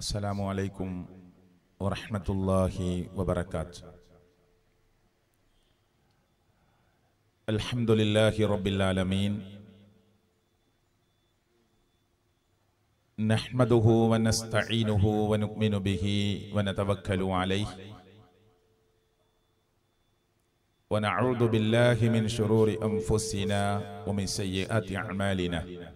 السلام عليكم ورحمة الله وبركاته. الحمد لله رب العالمين. نحمده ونستعينه ونؤمن به ونتوكل عليه. ونعوذ بالله من شرور أنفسنا ومن سيئات أعمالنا.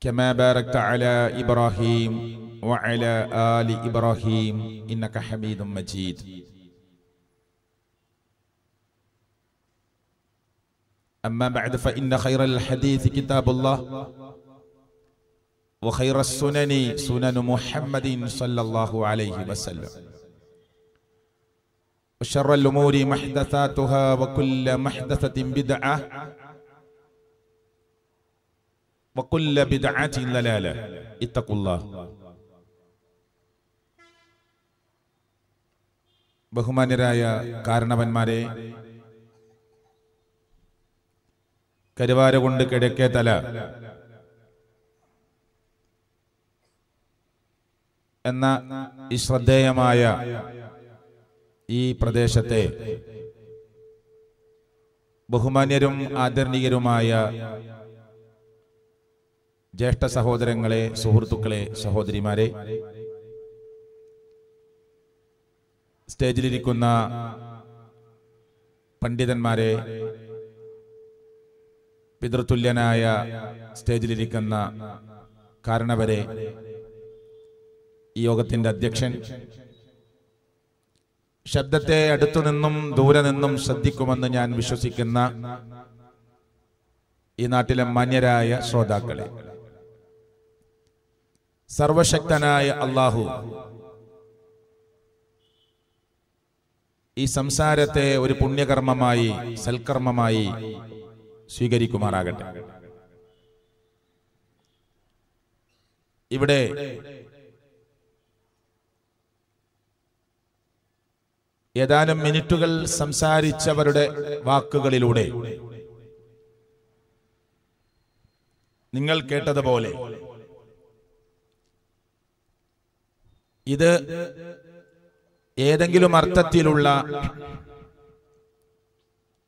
كما باركت على إبراهيم وعلى آل إبراهيم إنك حميد مجيد. أما بعد فإن خير الحديث كتاب الله وخير السنن سنن محمد صلى الله عليه وسلم. وشر الأمور محدثاتها وكل محدثة بدعة وكل بدعة ضلالة اتقوا الله ബഹുമാന്യരായ കാരണവന്മാരെ കരുവാര കൊണ്ട് കിഴക്കേ തല എന്ന ഈ ശ്രദ്ധേയമായ ഈ പ്രദേശത്തെ ബഹുമാന്യരും ആദരണീയരുമായ ജ്യേഷ്ഠ സഹോദരങ്ങളെ സുഹൃത്തുക്കളെ സഹോദരിമാരെ സ്റ്റേജിലിരിക്കുന്ന പണ്ഡിതന്മാരെ പിതൃതുല്യനായ സ്റ്റേജിലിരിക്കുന്ന കാരണവരെ ഈ യോഗത്തിന്റെ അധ്യക്ഷൻ ശബ്ദത്തെ അടുത്തു നിന്നും ദൂരെ നിന്നും ശ്രദ്ധിക്കുമെന്ന് ഞാൻ വിശ്വസിക്കുന്ന ഈ നാട്ടിലെ മാന്യരായ ശ്രോതാക്കളെ സർവശക്തനായ അള്ളാഹു. ഈ സംസാരത്തെ ഒരു പുണ്യകർമ്മമായി സൽക്കർമ്മമായി സ്വീകരിക്കുമാറാകട്ടെ. ഇവിടെ ഏതാനും മിനിറ്റുകൾ സംസാരിച്ചവരുടെ വാക്കുകളിലൂടെ നിങ്ങൾ കേട്ടതുപോലെ ഇത് ഏതെങ്കിലും അർത്ഥത്തിലുള്ള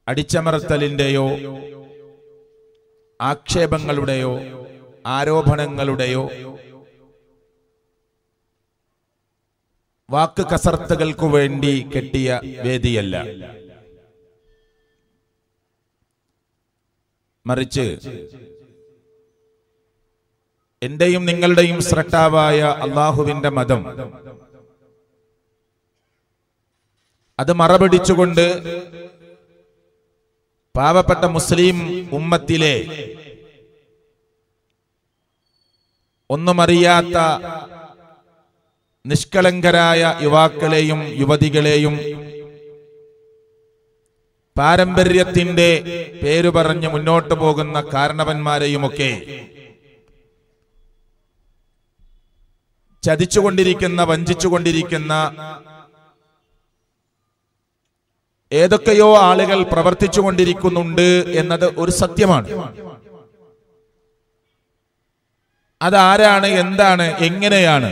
അടിച്ചമർത്തലിന്റെയോ ആക്ഷേപങ്ങളുടെയോ ആരോപണങ്ങളുടെയോ വാക്ക് കസർത്തുകൾക്കു വേണ്ടി കെട്ടിയ വേദിയല്ല. മറിച്ച് എന്റെയും നിങ്ങളുടെയും സ്രട്ടാവായ അള്ളാഹുവിന്റെ മതം. അത് മറപിടിച്ചുകൊണ്ട് പാവപ്പെട്ട മുസ്ലിം ഉമ്മത്തിലെ ഒന്നുമറിയാത്ത നിഷ്കളങ്കരായ യുവാക്കളെയും യുവതികളെയും പാരമ്പര്യത്തിന്റെ പേരു പറഞ്ഞ് മുന്നോട്ടു പോകുന്ന കാരണവന്മാരെയുമൊക്കെ ചതിച്ചുകൊണ്ടിരിക്കുന്ന വഞ്ചിച്ചുകൊണ്ടിരിക്കുന്ന ഏതൊക്കെയോ ആളുകൾ പ്രവർത്തിച്ചു കൊണ്ടിരിക്കുന്നുണ്ട് എന്നത് ഒരു സത്യമാണ്. അതാരാണ് എന്താണ് എങ്ങനെയാണ്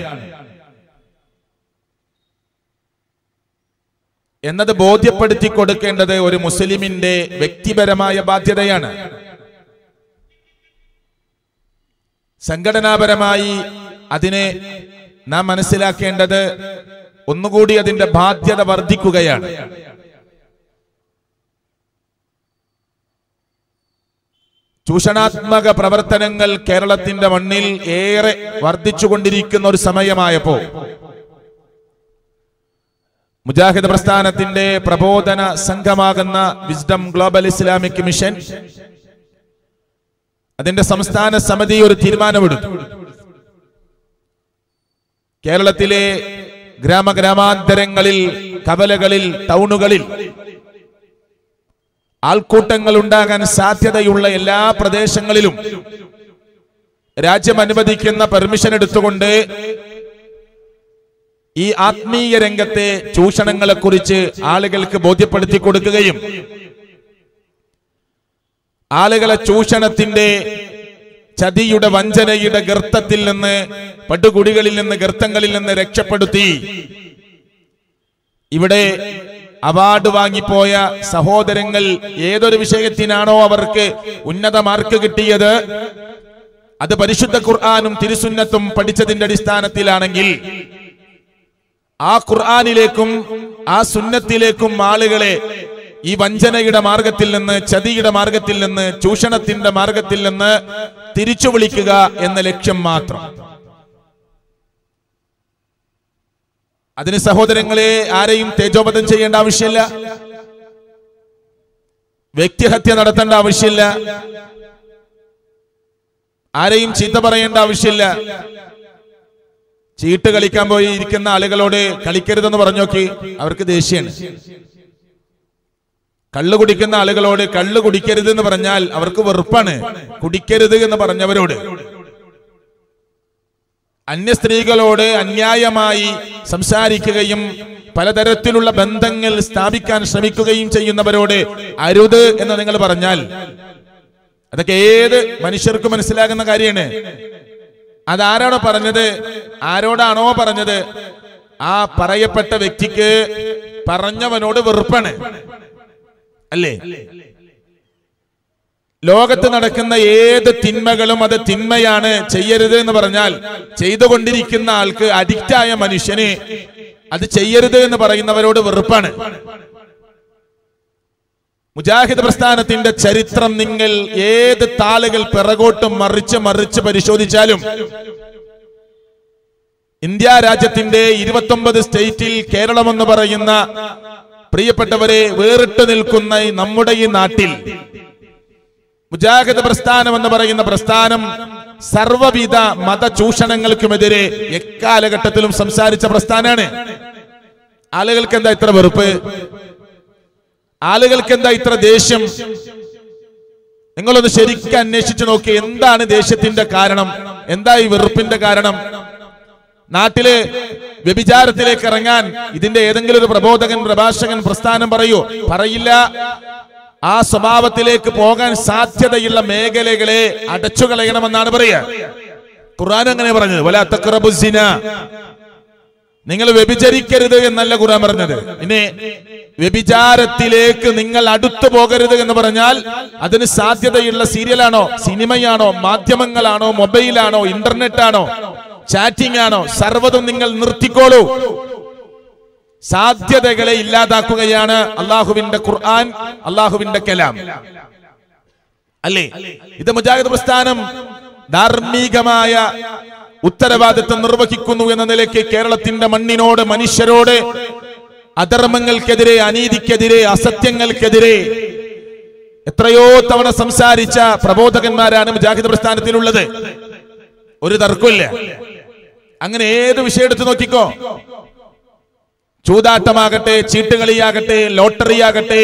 എന്നത് ബോധ്യപ്പെടുത്തി കൊടുക്കേണ്ടത് ഒരു മുസ്ലിമിന്റെ വ്യക്തിപരമായ ബാധ്യതയാണ്. സംഘടനാപരമായി അതിനെ നാം മനസ്സിലാക്കേണ്ടത് ഒന്നുകൂടി അതിന്റെ ബാധ്യത വർദ്ധിക്കുകയാണ്. ചൂഷണാത്മക പ്രവർത്തനങ്ങൾ കേരളത്തിന്റെ മണ്ണിൽ ഏറെ വർദ്ധിച്ചുകൊണ്ടിരിക്കുന്ന ഒരു സമയമായപ്പോ മുജാഹിദ് പ്രസ്ഥാനത്തിന്റെ പ്രബോധന സംഘമാകുന്ന വിസ്ഡം ഗ്ലോബൽ ഇസ്ലാമിക് മിഷൻ അതിന്റെ സംസ്ഥാന സമിതി ഒരു തീരുമാനമെടുത്തു. കേരളത്തിലെ ഗ്രാമഗ്രാമാന്തരങ്ങളിൽ കവലകളിൽ ടൗണുകളിൽ ആൾക്കൂട്ടങ്ങൾ ഉണ്ടാകാൻ സാധ്യതയുള്ള എല്ലാ പ്രദേശങ്ങളിലും രാജ്യം അനുവദിക്കുന്ന പെർമിഷൻ എടുത്തുകൊണ്ട് ഈ ആത്മീയ രംഗത്തെ ചൂഷണങ്ങളെ കുറിച്ച് ആളുകൾക്ക് ബോധ്യപ്പെടുത്തി കൊടുക്കുകയും ആളുകളെ ചൂഷണത്തിന്റെ ചതിയുടെ വഞ്ചനയുടെ ഗർത്തത്തിൽ നിന്ന് പടുകുടികളിൽ നിന്ന് ഗർത്തങ്ങളിൽ നിന്ന് രക്ഷപ്പെടുത്തി. ഇവിടെ അവാർഡ് വാങ്ങിപ്പോയ സഹോദരങ്ങൾ ഏതൊരു വിഷയത്തിനാണോ അവർക്ക് ഉന്നത മാർക്ക് കിട്ടിയത്? അത് പരിശുദ്ധ ഖുർആാനും തിരുസുന്നത്തും പഠിച്ചതിന്റെ അടിസ്ഥാനത്തിലാണെങ്കിൽ ആ ഖുർആാനിലേക്കും ആ സുന്നത്തിലേക്കും ആളുകളെ ഈ വഞ്ചനയുടെ മാർഗത്തിൽ നിന്ന് ചതിയുടെ മാർഗത്തിൽ നിന്ന് ചൂഷണത്തിന്റെ മാർഗത്തിൽ നിന്ന് തിരിച്ചു വിളിക്കുക എന്ന ലക്ഷ്യം മാത്രം. അതിന് സഹോദരങ്ങളെ ആരെയും തേജോപതം ചെയ്യേണ്ട ആവശ്യമില്ല. വ്യക്തിഹത്യ നടത്തേണ്ട ആവശ്യമില്ല. ആരെയും ചീത്ത പറയേണ്ട ആവശ്യമില്ല. ചീട്ട് കളിക്കാൻ പോയി ഇരിക്കുന്ന ആളുകളോട് കളിക്കരുതെന്ന് പറഞ്ഞോക്കി അവർക്ക് ദേഷ്യമാണ്. കള്ള് കുടിക്കുന്ന ആളുകളോട് കള്ള് കുടിക്കരുത് എന്ന് പറഞ്ഞാൽ അവർക്ക് വെറുപ്പാണ്. കുടിക്കരുത് എന്ന് പറഞ്ഞവരോട്. അന്യ സ്ത്രീകളോട് അന്യായമായി സംസാരിക്കുകയും പലതരത്തിലുള്ള ബന്ധങ്ങൾ സ്ഥാപിക്കാൻ ശ്രമിക്കുകയും ചെയ്യുന്നവരോട് അരുത് എന്ന് നിങ്ങൾ പറഞ്ഞാൽ അതൊക്കെ ഏത് മനുഷ്യർക്കും മനസ്സിലാകുന്ന കാര്യമാണ്. അതാരാണോ പറഞ്ഞത്? ആരോടാണോ പറഞ്ഞത്? ആ പറയപ്പെട്ട വ്യക്തിക്ക് പറഞ്ഞവനോട് വെറുപ്പാണ്. അല്ലേ? ലോകത്ത് നടക്കുന്ന ഏത് തിന്മകളും അത് തിന്മയാണ് ചെയ്യരുത് എന്ന് പറഞ്ഞാൽ ചെയ്തുകൊണ്ടിരിക്കുന്ന ആൾക്ക് അഡിക്റ്റായ മനുഷ്യന് അത് ചെയ്യരുത് എന്ന് പറയുന്നവരോട് വെറുപ്പാണ്. മുജാഹിദ് പ്രസ്ഥാനത്തിന്റെ ചരിത്രം നിങ്ങൾ ഏത് താളുകൾ പിറകോട്ടും മറിച്ച് മറിച്ച് പരിശോധിച്ചാലും ഇന്ത്യ രാജ്യത്തിന്റെ ഇരുപത്തൊമ്പത് സ്റ്റേറ്റിൽ കേരളം എന്ന് പറയുന്ന പ്രിയപ്പെട്ടവരെ വേറിട്ട് നിൽക്കുന്ന നമ്മുടെ ഈ നാട്ടിൽ മുജാഹിദ് പ്രസ്ഥാനം എന്ന് പറയുന്ന പ്രസ്ഥാനം സർവവിധ മതചൂഷണങ്ങൾക്കുമെതിരെ എക്കാലഘട്ടത്തിലും സംസാരിച്ച പ്രസ്ഥാനമാണ് ആളുകൾക്ക് എന്താ ഇത്ര വെറുപ്പ്? ആളുകൾക്ക് എന്താ ഇത്ര ദേഷ്യം? നിങ്ങളൊന്ന് ശരിക്കും അന്വേഷിച്ചു നോക്കി എന്താണ് ദേഷ്യത്തിന്റെ കാരണം? എന്താ ഈ വെറുപ്പിന്റെ കാരണം? നാട്ടിൽ വ്യഭിചാരത്തിലേക്ക് ഇറങ്ങാൻ ഇതിന്റെ ഏതെങ്കിലും ഒരു പ്രബോധകൻ പ്രഭാഷകൻ പ്രസ്ഥാനം പറയൂ. പറയില്ല. ആ സ്വഭാവത്തിലേക്ക് പോകാൻ സാധ്യതയുള്ള മേഖലകളെ അടച്ചു കളയണമെന്നാണ് പറയുക. ഖുർആൻ അങ്ങനെ പറഞ്ഞത് വല തക്രബുസിന നിങ്ങൾ വ്യഭിചരിക്കരുത് എന്നല്ല ഖുർആൻ പറഞ്ഞത്. പിന്നെ വ്യഭിചാരത്തിലേക്ക് നിങ്ങൾ അടുത്തു പോകരുത് എന്ന് പറഞ്ഞാൽ അതിന് സാധ്യതയുള്ള സീരിയലാണോ സിനിമയാണോ മാധ്യമങ്ങളാണോ മൊബൈലാണോ ഇന്റർനെറ്റ് ആണോ ചാറ്റിംഗ് ആണോ സർവതും നിങ്ങൾ നിർത്തിക്കോളൂ. സാധ്യതകളെ ഇല്ലാതാക്കുകയാണ് അള്ളാഹുവിന്റെ ഖുർആൻ അള്ളാഹുവിന്റെ കലാം. അല്ലേ? ഇത് മുജാഹിദ് പ്രസ്ഥാനം ധാർമ്മികമായ ഉത്തരവാദിത്വം നിർവഹിക്കുന്നു എന്ന നിലയ്ക്ക് കേരളത്തിന്റെ മണ്ണിനോട് മനുഷ്യരോട് അധർമ്മങ്ങൾക്കെതിരെ അനീതിക്കെതിരെ അസത്യങ്ങൾക്കെതിരെ എത്രയോ തവണ സംസാരിച്ച പ്രബോധകന്മാരാണ് മുജാഹിദ് പ്രസ്ഥാനത്തിലുള്ളത്. ഒരു തർക്കമില്ല അങ്ങനെ ഏത് വിഷയം എടുത്ത് നോക്കിക്കോ? ചൂതാട്ടമാകട്ടെ ചീട്ടുകളിയാകട്ടെ ലോട്ടറിയാകട്ടെ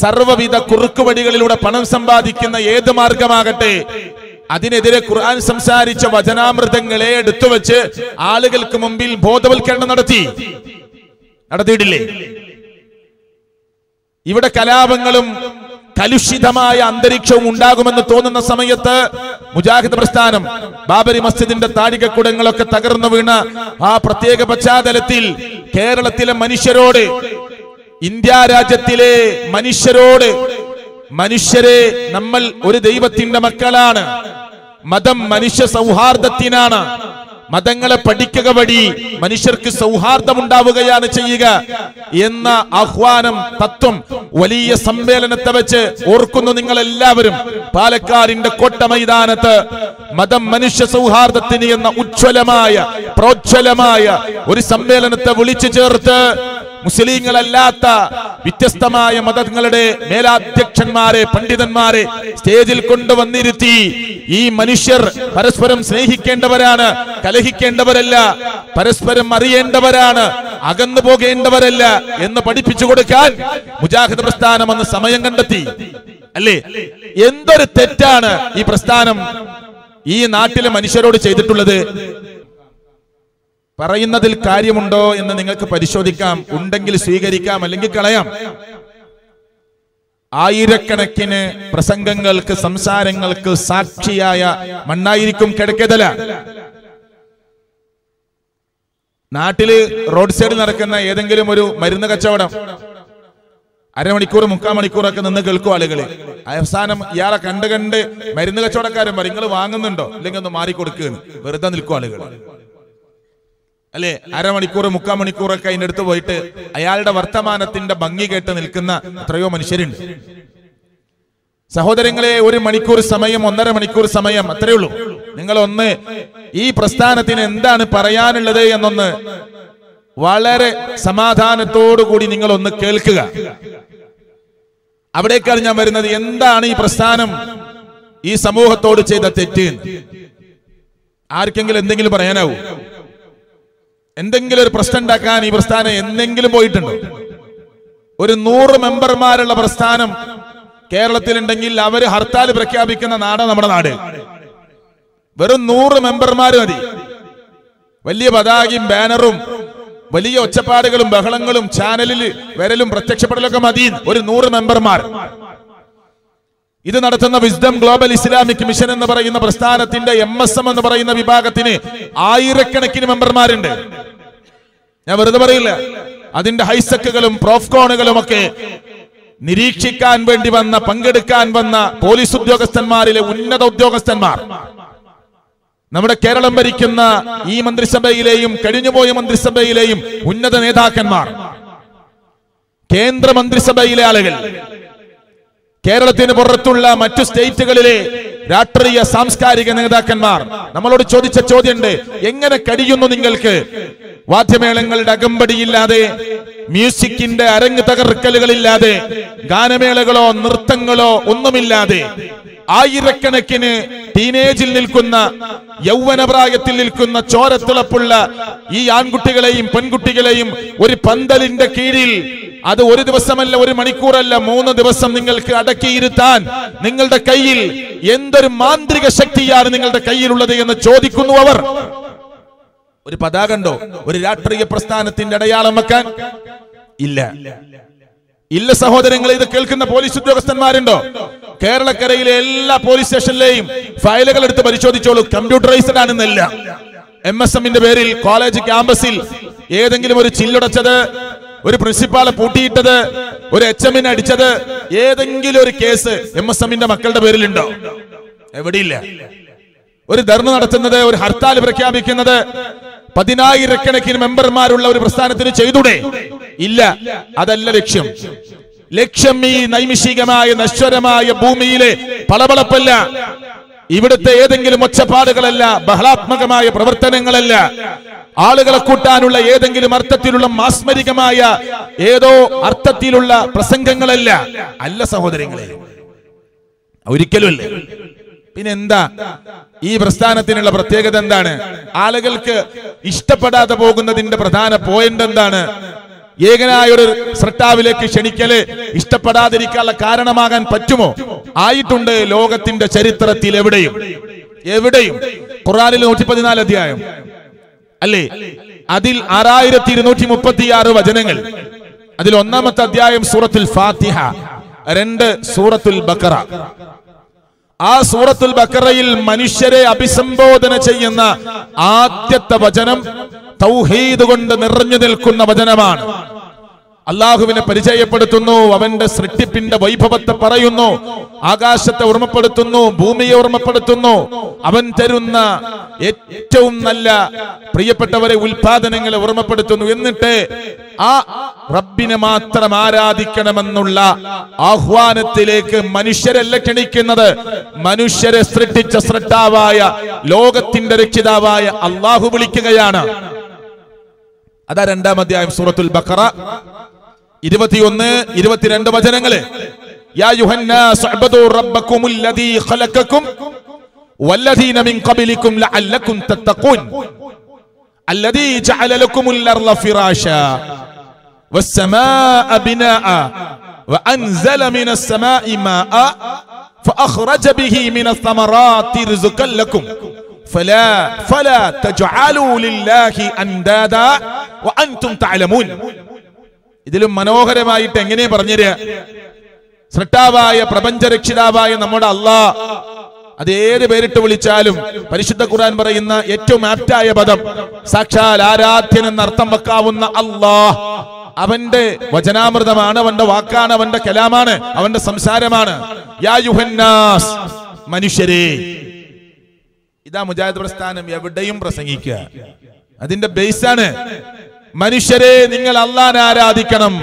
സർവവിധ കുറുക്കുവടികളിലൂടെ പണം സമ്പാദിക്കുന്ന ഏത് മാർഗമാകട്ടെ അതിനെതിരെ ഖുർആൻ സംസാരിച്ച വചനാമൃതങ്ങളെ എടുത്തുവെച്ച് ആളുകൾക്ക് മുമ്പിൽ ബോധവൽക്കരണം നടത്തി. നടത്തിയിട്ടില്ലേ? ഇവിടെ കലാപങ്ങളും കലുഷിതമായ അന്തരീക്ഷവും ഉണ്ടാകുമെന്ന് തോന്നുന്ന സമയത്ത് മുജാഹിദ് പ്രസ്ഥാനം ബാബരി മസ്ജിദിന്റെ താഴികക്കുടങ്ങളൊക്കെ തകർന്നു വീണ ആ പ്രത്യേക പശ്ചാത്തലത്തിൽ കേരളത്തിലെ മനുഷ്യരോട് ഇന്ത്യ രാജ്യത്തിലെ മനുഷ്യരോട് മനുഷ്യരെ നമ്മൾ ഒരു ദൈവത്തിന്റെ മക്കളാണ് മതം മനുഷ്യ സൗഹാർദ്ദത്തിനാണ് മതങ്ങളെ പഠിക്കുക വഴി മനുഷ്യർക്ക് സൗഹാർദ്ദം ഉണ്ടാവുകയാണ് ചെയ്യുക എന്ന ആഹ്വാനം തത്വം വലിയ സമ്മേളനത്തെ വെച്ച് ഓർക്കുന്നു നിങ്ങൾ എല്ലാവരും പാലക്കാടിന്റെ കോട്ട മൈതാനത്ത് മതം മനുഷ്യ സൗഹാർദ്ദത്തിന് എന്ന ഉജ്ജ്വലമായ പ്രോജ്വലമായ ഒരു സമ്മേളനത്തെ വിളിച്ചു ചേർത്ത് മുസ്ലിങ്ങളല്ലാത്ത വ്യത്യസ്തമായ മതങ്ങളുടെ മേലാധ്യക്ഷന്മാരെ പണ്ഡിതന്മാരെ സ്റ്റേജിൽ കൊണ്ടുവന്നിരുത്തി ഈ മനുഷ്യർ പരസ്പരം സ്നേഹിക്കേണ്ടവരാണ് കലഹിക്കേണ്ടവരല്ല പരസ്പരം അറിയേണ്ടവരാണ് അകന്നു പോകേണ്ടവരല്ല എന്ന് പഠിപ്പിച്ചു കൊടുക്കാൻ മുജാഹിദ് പ്രസ്ഥാനം അന്ന് സമയം കണ്ടെത്തി. അല്ലേ? എന്തൊരു തെറ്റാണ് ഈ പ്രസ്ഥാനം ഈ നാട്ടിലെ മനുഷ്യരോട് ചെയ്തിട്ടുള്ളത്? പറയുന്നതിൽ കാര്യമുണ്ടോ എന്ന് നിങ്ങൾക്ക് പരിശോധിക്കാം ഉണ്ടെങ്കിൽ സ്വീകരിക്കാം അല്ലെങ്കിൽ കളയാം. ആയിരക്കണക്കിന് പ്രസംഗങ്ങൾക്ക് സംസാരങ്ങൾക്ക് സാക്ഷിയായ മണ്ണായിരിക്കും കിടക്കതല. നാട്ടിൽ റോഡ് സൈഡിൽ നടക്കുന്ന ഏതെങ്കിലും ഒരു മരുന്ന് കച്ചവടം. അരമണിക്കൂർ മുക്കാൽ മണിക്കൂറൊക്കെ നിന്ന് കേൾക്കും ആളുകൾ. അവസാനം ഇയാളെ കണ്ട് കണ്ട് മരുന്ന് കച്ചവടക്കാരൻ പറയും നിങ്ങൾ വാങ്ങുന്നുണ്ടോ? അല്ലെങ്കിൽ ഒന്ന് മാറിക്കൊടുക്കുകയാണ് വെറുതെ നിൽക്കും ആളുകൾ അല്ലെ? അരമണിക്കൂർ മുക്കാൽ മണിക്കൂറൊക്കെ അതിന്റെ അടുത്ത് പോയിട്ട് അയാളുടെ വർത്തമാനത്തിന്റെ ഭംഗി കേട്ട് നിൽക്കുന്ന എത്രയോ മനുഷ്യരുണ്ട്. സഹോദരങ്ങളെ ഒരു മണിക്കൂർ സമയം ഒന്നര മണിക്കൂർ സമയം അത്രയേ ഉള്ളൂ. നിങ്ങൾ ഒന്ന് ഈ പ്രസ്ഥാനത്തിന് എന്താണ് പറയാനുള്ളത് എന്നൊന്ന് വളരെ സമാധാനത്തോടു കൂടി നിങ്ങൾ ഒന്ന് കേൾക്കുക. അവിടേക്കാണ് ഞാൻ വരുന്നത്. എന്താണ് ഈ പ്രസ്ഥാനം? ഈ സമൂഹത്തോട് ചെയ്ത തെറ്റ് ആർക്കെങ്കിലും എന്തെങ്കിലും പറയാനാവൂ? എന്തെങ്കിലും ഒരു പ്രശ്നം ഉണ്ടാക്കാൻ ഈ പ്രസ്ഥാനം എന്തെങ്കിലും പോയിട്ടുണ്ടോ? ഒരു നൂറ് മെമ്പർമാരുള്ള പ്രസ്ഥാനം കേരളത്തിലുണ്ടെങ്കിൽ അവർ ഹർത്താൽ പ്രഖ്യാപിക്കുന്ന നാടാണ് നമ്മുടെ നാട്. വെറും നൂറ് മെമ്പർമാർ മതി. വലിയ പതാകയും ബാനറും വലിയ ഒച്ചപ്പാടുകളും ബഹളങ്ങളും ചാനലിൽ വരലും പ്രത്യക്ഷപ്പെടലൊക്കെ മതി. ഒരു നൂറ് മെമ്പർമാർ. ഇത് നടത്തുന്ന വിസ്ഡം ഗ്ലോബൽ ഇസ്ലാമിക് മിഷൻ എന്ന് പറയുന്ന പ്രസ്ഥാനത്തിന്റെ എം എസ് എം എന്ന് പറയുന്ന വിഭാഗത്തിന് ആയിരക്കണക്കിന് മെമ്പർമാരുണ്ട്. ഞാൻ വെറുതെ പറയില്ല. അതിന്റെ ഹൈസക്കുകളും പ്രോഫ്കോണുകളും ഒക്കെ നിരീക്ഷിക്കാൻ വേണ്ടി വന്ന പങ്കെടുക്കാൻ വന്ന പോലീസ് ഉദ്യോഗസ്ഥന്മാരിലെ ഉന്നത ഉദ്യോഗസ്ഥന്മാർ. നമ്മുടെ കേരളം ഭരിക്കുന്ന ഈ മന്ത്രിസഭയിലെയും കഴിഞ്ഞുപോയ മന്ത്രിസഭയിലെയും ഉന്നത നേതാക്കന്മാർ. കേന്ദ്ര മന്ത്രിസഭയിലെ ആളുകൾ. കേരളത്തിന് പുറത്തുള്ള മറ്റു സ്റ്റേറ്റുകളിലെ രാഷ്ട്രീയ സാംസ്കാരിക നേതാക്കന്മാർ നമ്മളോട് ചോദിച്ച ചോദ്യമുണ്ട് എങ്ങനെ കഴിയുന്നു നിങ്ങൾക്ക്? വാദ്യമേളങ്ങളുടെ അകമ്പടിയില്ലാതെ മ്യൂസിക്കിന്റെ അരങ്ങ് തകർക്കലുകളില്ലാതെ ഗാനമേളകളോ നൃത്തങ്ങളോ ഒന്നുമില്ലാതെ ആയിരക്കണക്കിന് ടീനേജിൽ നിൽക്കുന്ന യൗവനപ്രായത്തിൽ നിൽക്കുന്ന ചോരത്തിളപ്പുള്ള ഈ ആൺകുട്ടികളെയും പെൺകുട്ടികളെയും ഒരു പന്തലിന്റെ കീഴിൽ അത് ഒരു ദിവസമല്ല ഒരു മണിക്കൂറല്ല. മൂന്ന് ദിവസം നിങ്ങൾക്ക് അടക്കിയിരുത്താൻ നിങ്ങളുടെ കയ്യിൽ എന്തൊരു മാന്ത്രിക ശക്തിയാണ് നിങ്ങളുടെ കയ്യിലുള്ളത് എന്ന് ചോദിക്കുന്നു അവർ. ഒരു പതാക ഉണ്ടോ? ഒരു രാഷ്ട്രീയ പ്രസ്ഥാനത്തിന്റെ അടയാളം വെക്കാൻ? ഇല്ല. ഇല്ല സഹോദരങ്ങൾ ഇത് കേൾക്കുന്ന പോലീസ് ഉദ്യോഗസ്ഥന്മാരുണ്ടോ? കേരളക്കരയിലെ എല്ലാ പോലീസ് സ്റ്റേഷനിലെയും ഫയലുകൾ എടുത്ത് പരിശോധിച്ചോളൂ. കമ്പ്യൂട്ടറൈസ്ഡ് ആണെന്നല്ല. എം എസ് എമ്മിന്റെ പേരിൽ കോളേജ് ക്യാമ്പസിൽ ഏതെങ്കിലും ഒരു ചില്ലുടച്ചത് ഒരു പ്രിൻസിപ്പാളെ പൂട്ടിയിട്ടത് ഒരു എച്ച് എമ്മിനെ അടിച്ചത് ഏതെങ്കിലും ഒരു കേസ് എം എസ് എമ്മിന്റെ മക്കളുടെ പേരിലുണ്ടോ? എവിടെയില്ല. ഒരു ധർണ നടത്തുന്നത് ഒരു ഹർത്താൽ പ്രഖ്യാപിക്കുന്നത് പതിനായിരക്കണക്കിന് മെമ്പർമാരുള്ള ഒരു പ്രസ്ഥാനത്തിന് ചെയ്തൂടെ? ഇല്ല. അതല്ല ലക്ഷ്യം. ലക്ഷ്യം ഈ നൈമിഷികമായ നശ്വരമായ ഭൂമിയിലെ പളപളപ്പല്ല. ഇവിടുത്തെ ഏതെങ്കിലും ഒച്ചപ്പാടുകളല്ല ബഹളാത്മകമായ പ്രവർത്തനങ്ങളല്ല. ആളുകളെ കൂട്ടാനുള്ള ഏതെങ്കിലും അർത്ഥത്തിലുള്ള മാസ്മരികമായ ഏതോ അർത്ഥത്തിലുള്ള പ്രസംഗങ്ങളല്ല. അല്ല സഹോദരങ്ങളെ ഒരിക്കലുമല്ല. പിന്നെ എന്താ ഈ പ്രസ്ഥാനത്തിനുള്ള പ്രത്യേകത എന്താണ്? ആളുകൾക്ക് ഇഷ്ടപ്പെടാതെ പോകുന്നതിന്റെ പ്രധാന പോയിന്റ് എന്താണ്? ഏകനായ ഒരു സ്രട്ടാവിലേക്ക് ക്ഷണിക്കൽ ഇഷ്ടപ്പെടാതിരിക്കാനുള്ള കാരണമാകാൻ പറ്റുമോ? ആയിട്ടുണ്ട് ലോകത്തിന്റെ ചരിത്രത്തിൽ എവിടെയും. എവിടെയും. ഖുറാനിൽ നൂറ്റി പതിനാല് അധ്യായം. അല്ലേ? അതിൽ ആറായിരത്തി ഇരുന്നൂറ്റി മുപ്പത്തി ആറ് വചനങ്ങൾ. അതിൽ ഒന്നാമത്തെ അധ്യായം സൂറത്തുൽ ഫാത്തിഹ രണ്ട് സൂറത്തുൽ ബക്കറ. ആ സൂറത്തുൽ ബക്കറയിൽ മനുഷ്യരെ അഭിസംബോധന ചെയ്യുന്ന ആദ്യത്തെ വചനം തൗഹീദ് കൊണ്ട് നിറഞ്ഞു നിൽക്കുന്ന വചനമാണ്. അള്ളാഹുവിനെ പരിചയപ്പെടുത്തുന്നു അവന്റെ സൃഷ്ടിപ്പിന്റെ വൈഭവത്തെ പറയുന്നു ആകാശത്തെ ഓർമ്മപ്പെടുത്തുന്നു ഭൂമിയെ ഓർമ്മപ്പെടുത്തുന്നു. അവൻ തരുന്ന ഏറ്റവും നല്ല പ്രിയപ്പെട്ടവരെ ഉൽപാദനങ്ങളെ ഓർമ്മപ്പെടുത്തുന്നു. എന്നിട്ട് ആ റബ്ബിനെ മാത്രം ആരാധിക്കണമെന്നുള്ള ആഹ്വാനത്തിലേക്ക് മനുഷ്യരല്ല ക്ഷണിക്കുന്നത്. മനുഷ്യരെ സൃഷ്ടിച്ച സൃഷ്ടാവായ ലോകത്തിന്റെ രക്ഷിതാവായ അള്ളാഹു വിളിക്കുകയാണ്. അതാ രണ്ടാം അധ്യായം സൂറത്തുൽ ബഖറ. ഇരുപത്തിയൊന്ന് ഇരുപത്തിരണ്ട് വചനങ്ങള് യാ യുഹന്നാസ് അബ്ദു റബ്ബക്കുമുൽ ലദീ ഖലഖക്കും والذين من قبلكم لعلكم تتقون الذي جعل لكم الأرض فراشا والسماء بناء وأنزل من السماء ماء فأخرج به من الثمرات رزقا لكم فلا فلا تجعلوا لله أندادا وأنتم تعلمون ഇതിലും മനോഹരമായിട്ട് എങ്ങനെ പറഞ്ഞുതരിക സൃഷ്ടാവായ പ്രപഞ്ചരക്ഷിതാവായ നമ്മുടെ അള്ളാ. അത് ഏത് പേരിട്ട് വിളിച്ചാലും പരിശുദ്ധ ഖുർആൻ പറയുന്ന ഏറ്റവും ആപ്റ്റായ പദം. സാക്ഷാൽ ആരാധ്യൻ എന്ന അർത്ഥം വെക്കാവുന്ന അള്ളാഹ് അവന്റെ വചനാമൃതമാണ് അവന്റെ വാക്കാണ് അവന്റെ കലാമാണ് അവന്റെ സംസാരമാണ്. യാ മനുഷ്യരെ. ഇതാ മുജാഹിദ് പ്രസ്ഥാനം എവിടെയും പ്രസംഗിക്കുക. അതിന്റെ ബേസാണ് മനുഷ്യരെ നിങ്ങൾ അള്ളാൻ ആരാധിക്കണം.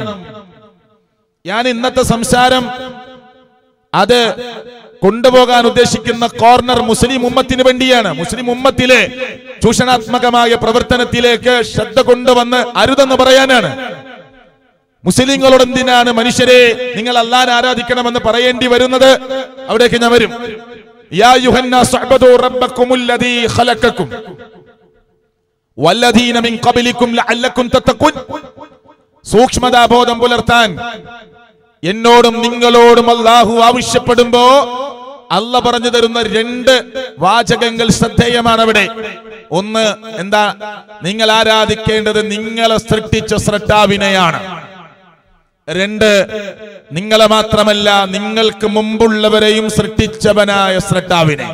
ഞാൻ ഇന്നത്തെ സംസാരം അത് കൊണ്ടുപോകാൻ ഉദ്ദേശിക്കുന്ന കോർണർ മുസ്ലിം ഉമ്മത്തിന് വേണ്ടിയാണ്. മുസ്ലിം ഉമ്മത്തിലെ ചൂഷണാത്മകമായ പ്രവർത്തനത്തിലേക്ക് ശ്രദ്ധ കൊണ്ടുവന്ന് അരുതെന്ന് പറയാനാണ്. മുസ്ലിങ്ങളോട് എന്തിനാണ് മനുഷ്യരെ നിങ്ങൾ അല്ലാൻ ആരാധിക്കണമെന്ന് പറയേണ്ടി വരുന്നത്? അവിടേക്ക് ഞാൻ വരും. യാ ഖലഖക്കും. സൂക്ഷ്മതാബോധം പുലർത്താൻ എന്നോടും നിങ്ങളോടും അള്ളാഹു ആവശ്യപ്പെടുമ്പോ അല്ല പറഞ്ഞു തരുന്ന രണ്ട് വാചകങ്ങൾ ശ്രദ്ധേയമാണ് അവിടെ ഒന്ന് എന്താ? നിങ്ങൾ ആരാധിക്കേണ്ടത് നിങ്ങളെ സൃഷ്ടിച്ച സൃഷ്ടാവിനെയാണ് രണ്ട് നിങ്ങളെ മാത്രമല്ല നിങ്ങൾക്ക് മുമ്പുള്ളവരെയും സൃഷ്ടിച്ചവനായ സൃഷ്ടാവിനെ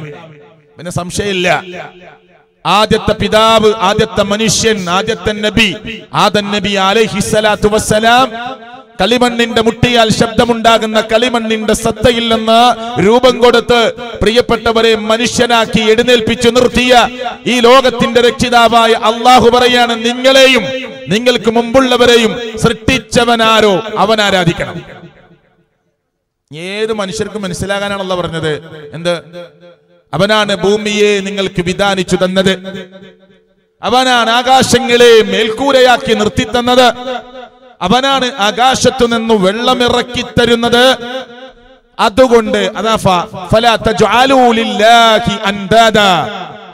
പിന്നെ സംശയമില്ല. ആദ്യത്തെ പിതാവ് ആദ്യത്തെ മനുഷ്യൻ ആദ്യത്തെ നബി. ആദൻ നബി അലൈഹിസ്സലാത്തു വസ്സലാം. കളിമണ്ണിന്റെ മുട്ടിയാൽ ശബ്ദമുണ്ടാകുന്ന കളിമണ്ണിന്റെ സത്തയില്ലെന്ന് രൂപം കൊടുത്ത് പ്രിയപ്പെട്ടവരെ മനുഷ്യനാക്കി എഴുന്നേൽപ്പിച്ചു നിർത്തിയ ഈ ലോകത്തിന്റെ രക്ഷിതാവായ അള്ളാഹു പറയാണ് നിങ്ങളെയും നിങ്ങൾക്ക് മുമ്പുള്ളവരെയും സൃഷ്ടിച്ചവനാരോ? അവൻ ആരാധിക്കണം? ഏത് മനുഷ്യർക്കും മനസ്സിലാകാനാണല്ലോ പറഞ്ഞത്. എന്ത്? അവനാണ് ഭൂമിയെ നിങ്ങൾക്ക് വിധാനിച്ചു തന്നത്. അവനാണ് ആകാശങ്ങളെ മേൽക്കൂരയാക്കി നിർത്തിത്തന്നത്. അവനാണ് ആകാശത്തു നിന്ന് വെള്ളമിറക്കി തരുന്നത്. അതുകൊണ്ട്.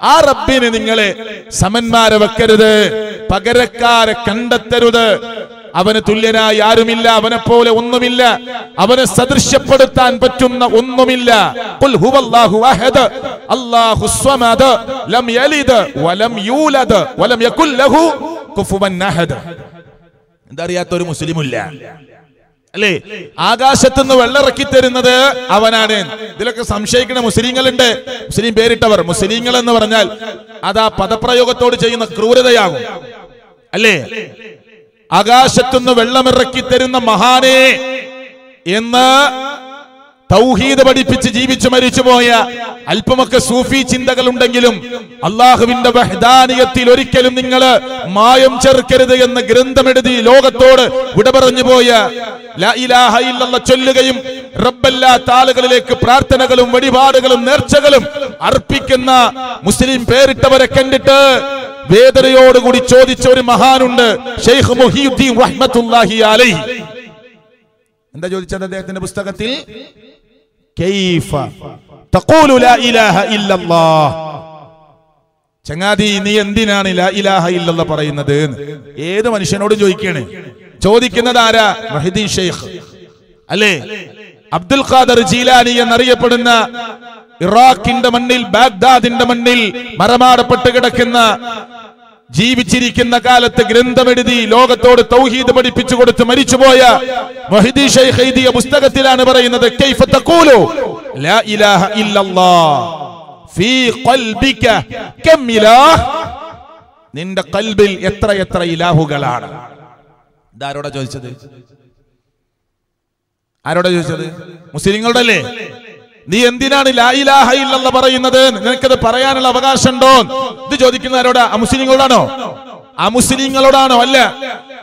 ആ റബ്ബിന് നിങ്ങളെ സമന്മാരെ വെക്കരുത്. പകരക്കാരെ കണ്ടെത്തരുത്. അവന് തുല്യനായി ആരുമില്ല അവനെ പോലെ ഒന്നുമില്ല. അവനെ സദൃശ്യപ്പെടുത്താൻ പറ്റുന്ന ഒന്നുമില്ല. സ്വമദ് ലം യലിദ് വലം യൂലദ് വലം യകുൽ ലഹു കുഫുവൻ അഹദ്. എന്തറിയാത്ത ഒരു മുസ്ലിമില്ല. അല്ലേ? ആകാശത്തുനിന്ന് വെള്ളിറക്കി തരുന്നത് അവനാണ്. ഇതിലൊക്കെ സംശയിക്കുന്ന മുസ്ലിങ്ങളുണ്ട്. മുസ്ലിം പേരിട്ടവർ മുസ്ലിങ്ങൾ എന്ന് പറഞ്ഞാൽ അത് ആ പദപ്രയോഗത്തോട് ചെയ്യുന്ന ക്രൂരതയാകും. അല്ലേ? ആകാശത്തുനിന്ന് വെള്ളമിറക്കി തരുന്ന മഹാനെ എന്ന് തൗഹീദ് പഠിപ്പിച്ച് ജീവിച്ചു മരിച്ചുപോയ അല്പമൊക്കെ സൂഫി ചിന്തകൾ ഉണ്ടെങ്കിലും അള്ളാഹുവിന്റെ ബഹദാനിയത്തിൽ ഒരിക്കലും നിങ്ങൾ മായം ചേർക്കരുത് എന്ന് ഗ്രന്ഥമെഴുതി ലോകത്തോട് വിട പറഞ്ഞു പോയ ചൊല്ലുകയും റബ്ബല്ലാത്ത ആളുകളിലേക്ക് പ്രാർത്ഥനകളും വഴിപാടുകളും നേർച്ചകളും അർപ്പിക്കുന്ന മുസ്ലിം പേരിട്ടവരെ കണ്ടിട്ട് വേദനയോടുകൂടി ചോദിച്ച ഒരു മഹാനുണ്ട് ഷെയ്ഖ് മുഹിയുദ്ദീൻ റഹ്മത്തുല്ലാഹി അലൈഹി. എന്താ ചോദിച്ചത് അദ്ദേഹത്തിന്റെ പുസ്തകത്തിൽ? കൈഫ. തഖൂലു ലാ ഇലാഹ ഇല്ലല്ലാഹ്. ചങ്ങാതി നീ എന്തിനാണ് ലാ ഇലാഹ ഇല്ലല്ലാഹ് പറയുന്നത്? ഏത് മനുഷ്യനോടും ചോദിക്കണേ? ചോദിക്കുന്നത് ആരാ? മഹിദീൻ ഷെയ്ഖ്. അല്ലേ? അബ്ദുൽ ഖാദർ ജീലാനി എന്നറിയപ്പെടുന്ന ഇറാഖിന്റെ മണ്ണിൽ ബാഗ്ദാദിന്റെ മണ്ണിൽ മരമാടപ്പെട്ട് കിടക്കുന്ന ജീവിച്ചിരിക്കുന്ന കാലത്ത് ഗ്രന്ഥമെഴുതി ലോകത്തോട് തൗഹീദ് പഠിപ്പിച്ചു കൊടുത്ത് മരിച്ചുപോയ പുസ്തകത്തിലാണ് പറയുന്നത് ലാ ഇലാഹ ഫീ ഖൽബിക നിന്റെ കൽബിൽ എത്ര എത്ര ഇലാഹുകളാണ്? ഇതാരോടാ ചോദിച്ചത്? ആരോടാ ചോദിച്ചത്? മുസ്ലിങ്ങളുടെ അല്ലേ നീ എന്തിനാണ് ലാ ഇലാഹ ഇല്ലല്ലാഹ് പറയുന്നത്? നിനക്കത് പറയാനുള്ള അവകാശം ഉണ്ടോ ഇത് ചോദിക്കുന്ന ആരോടാ? അമുസ്ലിങ്ങളോടാണോ മുസ്ലിങ്ങളോടാണോ? അല്ല.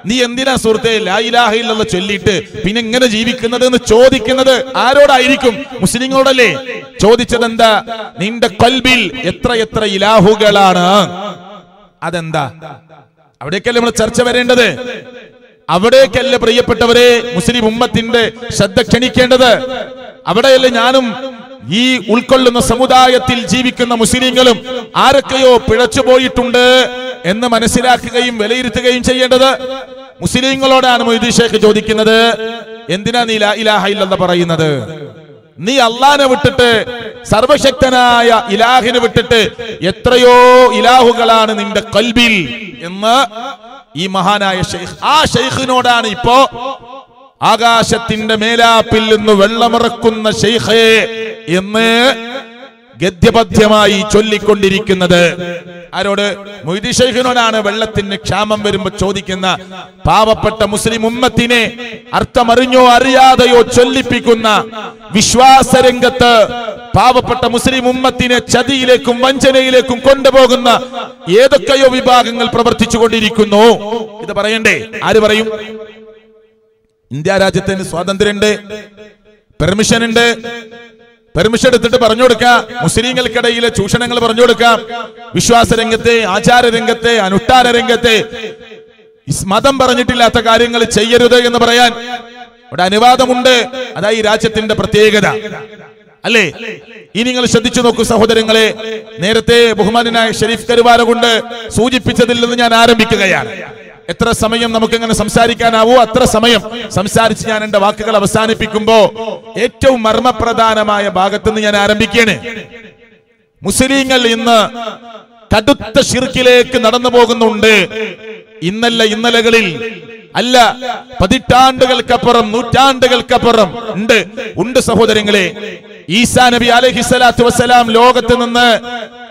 നീ എന്തിനാ സുഹൃത്തെ ലാ ഇലാഹ ഇല്ലല്ലാഹ് ചൊല്ലിയിട്ട് പിന്നെ എങ്ങനെ ജീവിക്കുന്നത് എന്ന് ചോദിക്കുന്നത്? ആരോടായിരിക്കും? മുസ്ലിങ്ങളോടല്ലേ? ചോദിച്ചത് എന്താ നിന്റെ കൽബിൽ എത്ര എത്ര ഇലാഹുകളാണ്? അതെന്താ? അവിടേക്കല്ലേ നമ്മൾ ചർച്ച വരേണ്ടത്? അവിടേക്കല്ല പ്രിയപ്പെട്ടവരെ മുസ്ലിം ഉമ്മത്തിന്റെ ശ്രദ്ധ ക്ഷണിക്കേണ്ടത്? അവിടെയല്ലേ ഞാനും ഈ ഉൾക്കൊള്ളുന്ന സമുദായത്തിൽ ജീവിക്കുന്ന മുസ്ലിങ്ങളും ആരൊക്കെയോ പിഴച്ചുപോയിട്ടുണ്ട് എന്ന് മനസ്സിലാക്കുകയും വിലയിരുത്തുകയും ചെയ്യേണ്ടത് മുസ്ലിങ്ങളോടാണ് മൊയ്തി ഷേഖ് ചോദിക്കുന്നത്. എന്തിനാ നീ ഇലാഹ ഇല്ലെന്ന് പറയുന്നത്? നീ അള്ളാനെ വിട്ടിട്ട് സർവശക്തനായ ഇലാഹിനെ വിട്ടിട്ട് എത്രയോ ഇലാഹുകളാണ് നിന്റെ കൽബിൽ എന്ന് ഈ മഹാനായ ഷെയ്ഖ് ആ ഷെയ്ഖിനോടാണ് ഇപ്പോ ആകാശത്തിന്റെ മേലാപ്പിൽ നിന്ന് വെള്ളമിറക്കുന്ന ഷെയ്ഖേ എന്ന് ഗദ്യപദ്യമായി ചൊല്ലിക്കൊണ്ടിരിക്കുന്നത്. ആരോട്? മൊയ്തി ഷെയ്ഖിനോടാണ് വെള്ളത്തിന് ക്ഷാമം വരുമ്പോ ചോദിക്കുന്ന പാവപ്പെട്ട മുസ്ലിം ഉമ്മത്തിനെ അർത്ഥമറിഞ്ഞോ അറിയാതെയോ ചൊല്ലിപ്പിക്കുന്ന വിശ്വാസരംഗത്ത് പാവപ്പെട്ട മുസ്ലിം ഉമ്മത്തിനെ ചതിയിലേക്കും വഞ്ചനയിലേക്കും കൊണ്ടുപോകുന്ന ഏതൊക്കെയോ വിഭാഗങ്ങൾ പ്രവർത്തിച്ചു കൊണ്ടിരിക്കുന്നു ഇത് പറയണ്ടേ? ആര് പറയും? ഇന്ത്യ രാജ്യത്തിന് സ്വാതന്ത്ര്യമുണ്ട് പെർമിഷൻ ഉണ്ട് പെർമിഷൻ എടുത്തിട്ട് പറഞ്ഞു കൊടുക്കാം. മുസ്ലിങ്ങൾക്കിടയിലെ ചൂഷണങ്ങൾ പറഞ്ഞു കൊടുക്കാം. വിശ്വാസ രംഗത്തെ ആചാര രംഗത്തെ അനുഷ്ഠാന രംഗത്തെ മതം പറഞ്ഞിട്ടില്ലാത്ത കാര്യങ്ങൾ ചെയ്യരുത് എന്ന് പറയാൻ ഇവിടെ അനുവാദമുണ്ട്. അതാ ഈ രാജ്യത്തിന്റെ പ്രത്യേകത. അല്ലേ? ഇനി നിങ്ങൾ ശ്രദ്ധിച്ചു നോക്കൂ സഹോദരങ്ങളെ. നേരത്തെ ബഹുമാനായ ഷെരീഫ് കരുവാര കൊണ്ട് സൂചിപ്പിച്ചതിൽ നിന്ന് ഞാൻ ആരംഭിക്കുകയാണ്. എത്ര സമയം നമുക്ക് ഇങ്ങനെ സംസാരിക്കാനാവോ? അത്ര സമയം. സംസാരിച്ച് ഞാൻ എന്റെ വാക്കുകൾ അവസാനിപ്പിക്കുമ്പോ ഏറ്റവും മർമ്മപ്രധാനമായ ഭാഗത്തുനിന്ന് ഞാൻ ആരംഭിക്കുകയാണ്. മുസ്ലിങ്ങൾ ഇന്ന് കടുത്ത ഷിർക്കിലേക്ക് നടന്നു പോകുന്നുണ്ട്. ഇന്നല്ല ഇന്നലകളിൽ അല്ല പതിറ്റാണ്ടുകൾക്കപ്പുറം നൂറ്റാണ്ടുകൾക്കപ്പുറം ഉണ്ട്. ഉണ്ട് സഹോദരങ്ങളെ ഈസാ നബി അലഹി സ്വലാത്തു വസ്സലാം ലോകത്ത് നിന്ന്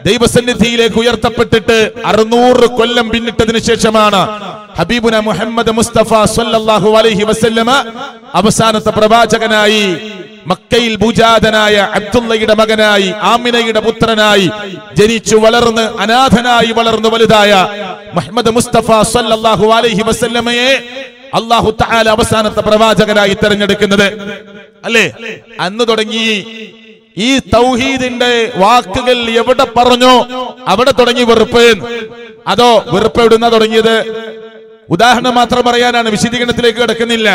ദൈവസന്നിധിയിലേക്ക് ഉയർത്തപ്പെട്ടിട്ട് അറുന്നൂറ് കൊല്ലം പിന്നിട്ടതിന് ശേഷമാണ് ഹബീബുന മുഹമ്മദ് മുസ്തഫ സല്ലല്ലാഹു അലൈഹി വസല്ലമ അവസാനത്തെ പ്രവാചകനായി മക്കയിൽ ഭൂജാതനായ അബ്ദുള്ളയുടെ മകനായി ആമിനയുടെ പുത്രനായി ജനിച്ചു വളർന്ന് അനാഥനായി വളർന്നു വലുതായ മുഹമ്മദ് മുസ്തഫ സല്ലല്ലാഹു അലൈഹി വസല്ലമയെ അള്ളാഹു തആല അവസാനത്തെ പ്രവാചകനായി തെരഞ്ഞെടുക്കുന്നത്. അല്ലേ? അന്ന് തുടങ്ങി ഈ തൗഹീദിന്റെ വാക്കുകൾ എവിടെ പറഞ്ഞോ അവിടെ തുടങ്ങി വെറുപ്പ്. അതോ വെറുപ്പ് എവിടുന്ന തുടങ്ങിയത്? ഉദാഹരണം മാത്രം പറയാനാണ് വിശദീകരണത്തിലേക്ക് കിടക്കുന്നില്ല.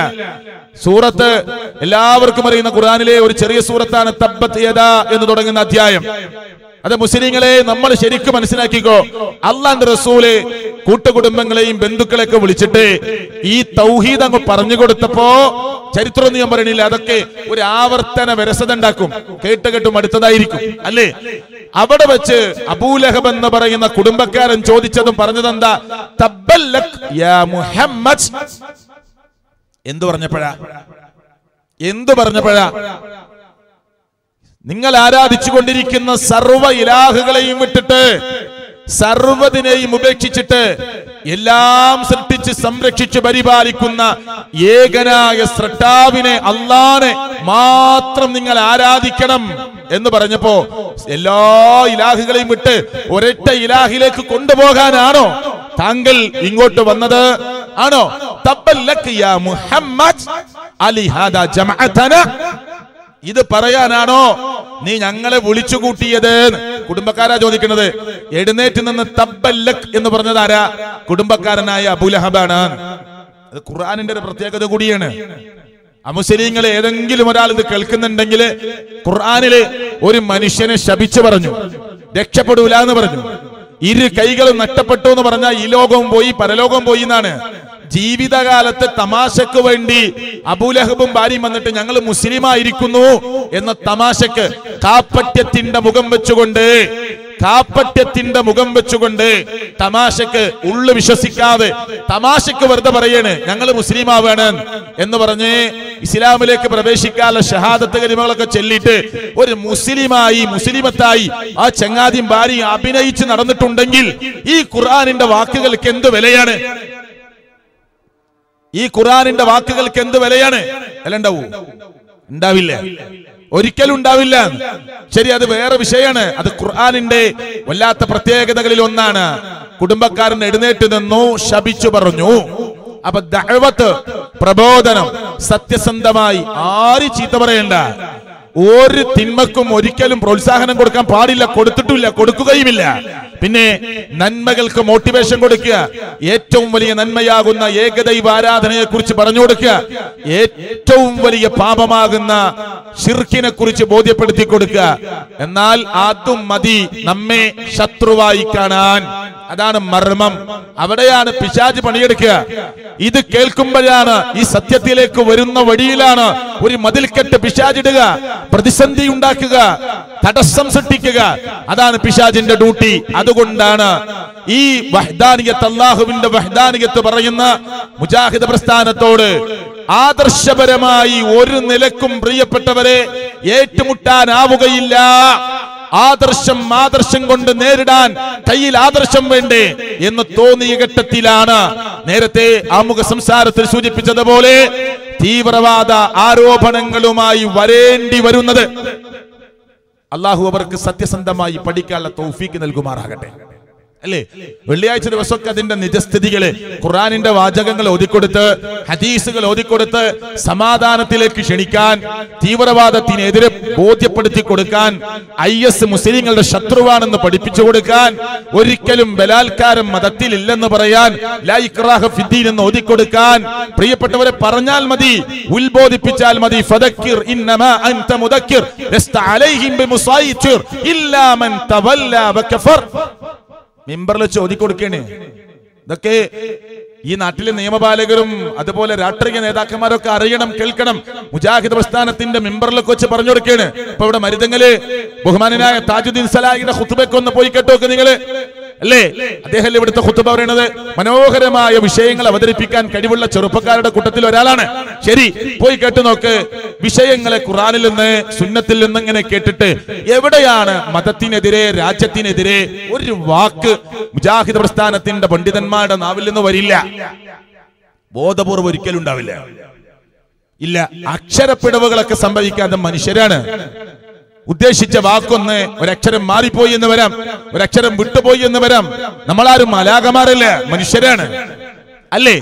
സൂറത്ത് എല്ലാവർക്കും അറിയുന്ന ഖുർആാനിലെ ഒരു ചെറിയ സൂറത്താണ് തബ്ബത്ത് യദാ എന്ന് തുടങ്ങുന്ന അധ്യായം. അത് മുസ്ലിങ്ങളെ നമ്മൾ ശരിക്കും മനസ്സിലാക്കിക്കോ. അള്ളാന്റെ റസൂൽ കൂട്ടുകുടുംബങ്ങളെയും ബന്ധുക്കളെയൊക്കെ വിളിച്ചിട്ട് ഈ തൗഹീദ് അങ്ങ് പറഞ്ഞു കൊടുത്തപ്പോ ചരിത്രം ഞാൻ പറയണില്ല അതൊക്കെ ഒരു ആവർത്തന വിരസത ഉണ്ടാക്കും. കേട്ട് കേട്ടും അടുത്തതായിരിക്കും അല്ലേ? അവിടെ വെച്ച് അബൂലഹബ് എന്ന് പറയുന്ന കുടുംബക്കാരൻ ചോദിച്ചതും പറഞ്ഞതെന്താ? തബ്ബല്ലക് യാ മുഹമ്മദ് എന്തു പറഞ്ഞപ്പോഴാ? എന്തു പറഞ്ഞപ്പോഴാ? നിങ്ങൾ ആരാധിച്ചു കൊണ്ടിരിക്കുന്ന സർവ ഇലാഹുകളെയും വിട്ടിട്ട് സർവതിനെയും ഉപേക്ഷിച്ചിട്ട് എല്ലാം സൃഷ്ടിച്ച് സംരക്ഷിച്ചു പരിപാലിക്കുന്ന ഏകനായ സൃഷ്ടാവിനെ അള്ളാനെ മാത്രം നിങ്ങൾ ആരാധിക്കണം എന്ന് പറഞ്ഞപ്പോ എല്ലാ ഇലാഹുകളെയും വിട്ട് ഒരൊറ്റ ഇലാഹിലേക്ക് കൊണ്ടുപോകാനാണോ? താങ്കൾ ഇങ്ങോട്ട് വന്നത് ആണോ? മുഹമ്മദ് അലി ഇത് പറയാനാണോ? നീ ഞങ്ങളെ വിളിച്ചു കൂട്ടിയത് കുടുംബക്കാരാ ചോദിക്കുന്നത്. എഴുന്നേറ്റ് നിന്ന് തബ്ബല്ലക് എന്ന് പറഞ്ഞത് ആരാ? കുടുംബക്കാരനായ അബുലഹബാണ് അത് ഖുർആാനിന്റെ ഒരു പ്രത്യേകത കൂടിയാണ്. അമുസ്ലിങ്ങളെ ഏതെങ്കിലും ഒരാൾ ഇത് കേൾക്കുന്നുണ്ടെങ്കിൽ ഖുർആാനിൽ ഒരു മനുഷ്യനെ ശപിച്ചു പറഞ്ഞു. രക്ഷപ്പെടൂല എന്ന് പറഞ്ഞു. ഇരു കൈകളും നഷ്ടപ്പെട്ടു എന്ന് പറഞ്ഞാൽ ഈ ലോകവും പോയി പരലോകവും പോയി എന്നാണ്. ജീവിതകാലത്ത് തമാശക്ക് വേണ്ടി അബൂലഹബും ഭാര്യയും വന്നിട്ട് ഞങ്ങൾ മുസ്ലിം ആയിരിക്കുന്നു എന്ന തമാശക്ക് കാപ്പറ്റത്തിന്റെ മുഖം വെച്ചുകൊണ്ട് കാപ്പറ്റ്യത്തിന്റെ മുഖം വെച്ചുകൊണ്ട് തമാശക്ക് ഉള്ളു വിശ്വസിക്കാതെ തമാശക്ക് വെറുതെ പറയാണ് ഞങ്ങൾ മുസ്ലിം ആവേണ് എന്ന് പറഞ്ഞ് ഇസ്ലാമിലേക്ക് പ്രവേശിക്കാനുള്ള ഷഹാദത്ത് കരിമകളൊക്കെ ചൊല്ലിയിട്ട് ഒരു മുസ്ലിമായി മുസ്ലിമത്തായി ആ ചങ്ങാതിയും ഭാര്യയും അഭിനയിച്ച് നടന്നിട്ടുണ്ടെങ്കിൽ ഈ ഖുർആാനിന്റെ വാക്കുകൾക്ക് എന്ത് വിലയാണ്? ഈ ഖുറാനിന്റെ വാക്കുകൾക്ക് എന്ത് വിലയാണ്? വില ഉണ്ടാവൂ? ഉണ്ടാവില്ല. ഒരിക്കലും ഉണ്ടാവില്ല. ശരി അത് വേറെ വിഷയമാണ്. അത് ഖുർആാനിന്റെ വല്ലാത്ത പ്രത്യേകതകളിൽ ഒന്നാണ്. കുടുംബക്കാരൻ എഴുന്നേറ്റ് നിന്നു ശപിച്ചു പറഞ്ഞു. അപ്പൊ ദഴവത്ത് പ്രബോധനം സത്യസന്ധമായി ആര് ചീത്ത പറയണ്ട. ഒരു തിന്മക്കും ഒരിക്കലും പ്രോത്സാഹനം കൊടുക്കാൻ പാടില്ല കൊടുത്തിട്ടില്ല കൊടുക്കുകയുമില്ല. പിന്നെ നന്മകൾക്ക് മോട്ടിവേഷൻ കൊടുക്കുക. ഏറ്റവും വലിയ നന്മയാകുന്ന ഏകദൈവ ആരാധനയെ കുറിച്ച് പറഞ്ഞു കൊടുക്കുക. ഏറ്റവും വലിയ പാപമാകുന്ന ഷിർഖിനെ കുറിച്ച് ബോധ്യപ്പെടുത്തി കൊടുക്കുക. എന്നാൽ അതും മതി. നമ്മെ ശത്രുവായി കാണാൻ. അതാണ് മർമ്മം. അവിടെയാണ് പിശാജ് പണിയെടുക്കുക. ഇത് കേൾക്കുമ്പോഴാണ് ഈ സത്യത്തിലേക്ക് വരുന്ന വഴിയിലാണ് ഒരു മതിൽക്കെട്ട് പിശാജിടുക പ്രതിസന്ധി ഉണ്ടാക്കുക തടസ്സം സൃഷ്ടിക്കുക. അതാണ് പിശാജിന്റെ ഡ്യൂട്ടി. അതുകൊണ്ടാണ് ഈ വഹ്ദാനിയത്ത് അള്ളാഹുവിന്റെ വഹ്ദാനിയത്ത് പറയുന്ന മുജാഹിദ് പ്രസ്ഥാനത്തോട് ആദർശപരമായി ഒരു നിലക്കും പ്രിയപ്പെട്ടവരെ ഏറ്റുമുട്ടാനാവുകയില്ല. ആദർശം ആദർശം കൊണ്ട് നേരിടാൻ കയ്യിൽ ആദർശം വേണ്ടേ എന്ന് തോന്നിയ ഘട്ടത്തിലാണ് നേരത്തെ ആമുഖ സംസാരത്തിൽ സൂചിപ്പിച്ചതുപോലെ തീവ്രവാദ ആരോപണങ്ങളുമായി വരേണ്ടി വരുന്നത്. അള്ളാഹു അവർക്ക് സത്യസന്ധമായി പഠിക്കാനുള്ള തൗഫീക്ക് നൽകുമാറാകട്ടെ. അല്ലേ? വെള്ളിയാഴ്ച ദിവസമൊക്കെ അതിന്റെ നിജസ്ഥിതികൾ ഖുറാനിന്റെ വാചകങ്ങൾ ഓതിക്കൊടുത്ത് ഹദീസുകൾ ഓതിക്കൊടുത്ത് സമാധാനത്തിലേക്ക് ക്ഷണിക്കാൻ തീവ്രവാദത്തിനെതിരെ ബോധ്യപ്പെടുത്തി കൊടുക്കാൻ ഐ എസ് മുസ്ലിങ്ങളുടെ ശത്രുവാണെന്ന് പഠിപ്പിച്ചു കൊടുക്കാൻ ഒരിക്കലും ബലാത്കാരം മതത്തിൽ ഇല്ലെന്ന് പറയാൻ ലാ ഇക്റാഹ ഫിദ്ദീൻ എന്ന് ഓതിക്കൊടുക്കാൻ പ്രിയപ്പെട്ടവരെ പറഞ്ഞാൽ മതി ഉത്ബോധിപ്പിച്ചാൽ മതി ഫദക്കിർ ഇന്നമാ അൻത അലൈഹിം ഇല്ലാ മൻ തവല്ല മിമ്പറിൽ ചോദിക്കൊടുക്കണേ. ഇതൊക്കെ ഈ നാട്ടിലെ നിയമപാലകരും അതുപോലെ രാഷ്ട്രീയ നേതാക്കന്മാരൊക്കെ അറിയണം കേൾക്കണം. മുജാഹിദ് പ്രസ്ഥാനത്തിന്റെ മെമ്പറിലൊക്കെ വെച്ച് പറഞ്ഞു കൊടുക്കുകയാണ് ഇപ്പൊ ഇവിടെ മരുതങ്ങൽ ബഹുമാനായ താജുദ്ദീൻ സലാഹിയുടെ ഹുത്തുബക്കൊന്ന് പോയി കേട്ടോക്ക് നിങ്ങൾ. അല്ലേ? അദ്ദേഹം ഇവിടുത്തെ കുത്തുബ പറയണത് മനോഹരമായ വിഷയങ്ങൾ അവതരിപ്പിക്കാൻ കഴിവുള്ള ചെറുപ്പക്കാരുടെ കൂട്ടത്തിൽ ഒരാളാണ്. ശരി പോയി കേട്ടു നോക്ക്. വിഷയങ്ങളെ ഖുറാനിൽ നിന്ന് സുന്നത്തിൽ നിന്ന് ഇങ്ങനെ കേട്ടിട്ട് എവിടെയാണ് മതത്തിനെതിരെ രാജ്യത്തിനെതിരെ ഒരു വാക്ക് മുജാഹിദ് പ്രസ്ഥാനത്തിന്റെ പണ്ഡിതന്മാരുടെ നാവിൽ നിന്ന് വരില്ല. ബോധപൂർവം ഒരിക്കലും ഉണ്ടാവില്ല. ഇല്ല അക്ഷരപ്പിടവുകളൊക്കെ സംഭവിക്കാത്ത മനുഷ്യരാണ്. ഉദ്ദേശിച്ച വാക്കൊന്ന് ഒരക്ഷരം മാറിപ്പോയി എന്ന് വരാം. ഒരക്ഷരം വിട്ടുപോയി എന്ന് വരാം. നമ്മളാരും മലാകമാരല്ല മനുഷ്യരാണ്. അല്ലേ?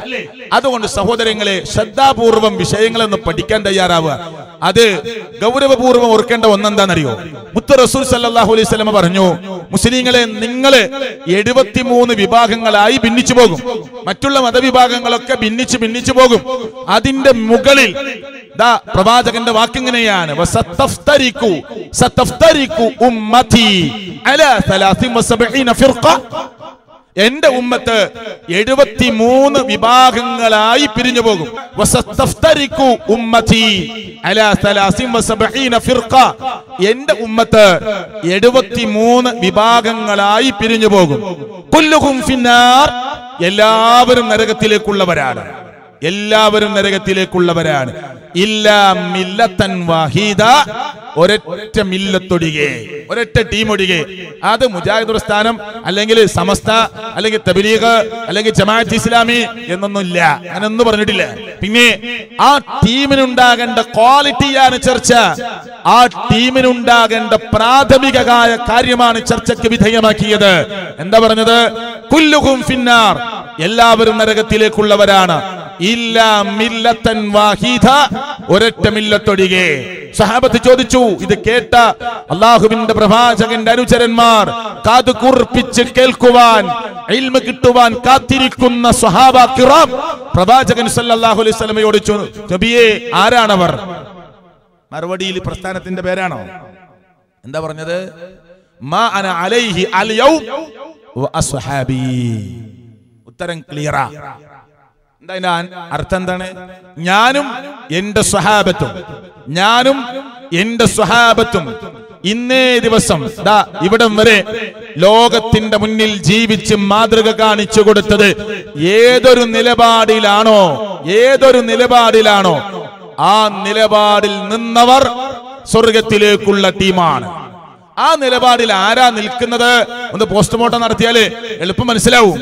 അതുകൊണ്ട് സഹോദരങ്ങളെ ശ്രദ്ധാപൂർവം വിഷയങ്ങളൊന്ന് പഠിക്കാൻ തയ്യാറാവുക. അത് ഗൗരവപൂർവം ഓർക്കേണ്ട ഒന്നെന്താണെന്നറിയോ? മുത്ത റസൂൽ സല്ലാഹു അലൈഹി സ്വലമ പറഞ്ഞു മുസ്ലിങ്ങളെ നിങ്ങൾ എഴുപത്തിമൂന്ന് വിഭാഗങ്ങളായി ഭിന്നിച്ചു പോകും. മറ്റുള്ള മതവിഭാഗങ്ങളൊക്കെ ഭിന്നിച്ച് ഭിന്നിച്ചു പോകും. അതിന്റെ മുകളിൽ ദാ പ്രവാചകന്റെ വാക്കിങ്ങനെയാണ്? എന്റെ ഉമ്മത്ത് എഴുപത്തി മൂന്ന് വിഭാഗങ്ങളായി പിരിഞ്ഞു പോകും. എന്റെ ഉമ്മത്ത് എഴുപത്തി മൂന്ന് വിഭാഗങ്ങളായി പിരിഞ്ഞു പോകും. എല്ലാവരും നരകത്തിലേക്കുള്ളവരാണ്. എല്ലാവരും നരകത്തിലേക്കുള്ളവരാണ്. വാഹീദ ഒരൊറ്റ മില്ലത്തൊടികെ ഒരൊറ്റ ടീം ഒടികെ അത് മുജാഹിദ് പ്രസ്ഥാനം അല്ലെങ്കിൽ സമസ്ത അല്ലെങ്കിൽ തബലീഗ് അല്ലെങ്കിൽ ജമാഅത്ത് ഇസ്ലാമി എന്നൊന്നുമില്ല. അങ്ങനൊന്നും പറഞ്ഞിട്ടില്ല. പിന്നെ ആ ടീമിനുണ്ടാകേണ്ട ക്വാളിറ്റിയാണ് ചർച്ച. ആ ടീമിനുണ്ടാകേണ്ട പ്രാഥമികമായ കാര്യമാണ് ചർച്ചയ്ക്ക് വിധേയമാക്കിയത്. എന്താ പറഞ്ഞത്? കുല്ലുഹും ഫിന്നാർ. എല്ലാവരും നരകത്തിലേക്കുള്ളവരാണ്. ഒരൊറ്റ മില്ലത്തൊഴികെ. സഹാബത്ത് ചോദിച്ചു ഇത് കേട്ട അള്ളാഹുവിന്റെ പ്രവാചകന്റെ അനുചരന്മാർ കാത് കുറിപ്പിച്ച് കേൾക്കുവാൻ കിട്ടുവാൻ കാത്തിരിക്കുന്ന സ്വഹാബാക്കിറാം കിറാം പ്രവാചകൻ സല്ലല്ലാഹു അലൈഹി ചോദിച്ചു നബിയെ ആരാണവർ? മറുപടിയിൽ പ്രസ്ഥാനത്തിന്റെ പേരാണോ? എന്താ പറഞ്ഞത്? മാ അന അലൈഹി അൽ യൗം വ അസ്ഹാബി. ഉത്തരം ക്ലിയറാ എന്താ അർത്ഥം എന്താണ്? ഞാനും എന്റെ സ്വഹാബത്തും ഞാനും എന്റെ സ്വഹാബത്തും ഇന്നേ ദിവസം ദാ ഇവിടം വരെ ലോകത്തിന്റെ മുന്നിൽ ജീവിച്ച് മാതൃക കാണിച്ചു കൊടുത്തത് ഏതൊരു നിലപാടിലാണോ ഏതൊരു നിലപാടിലാണോ ആ നിലപാടിൽ നിന്നവർ സ്വർഗത്തിലേക്കുള്ള ടീമാണ്. ആ നിലപാടിൽ ആരാ നിൽക്കുന്നത്? ഒന്ന് പോസ്റ്റ്മോർട്ടം നടത്തിയാൽ എളുപ്പം മനസ്സിലാവും.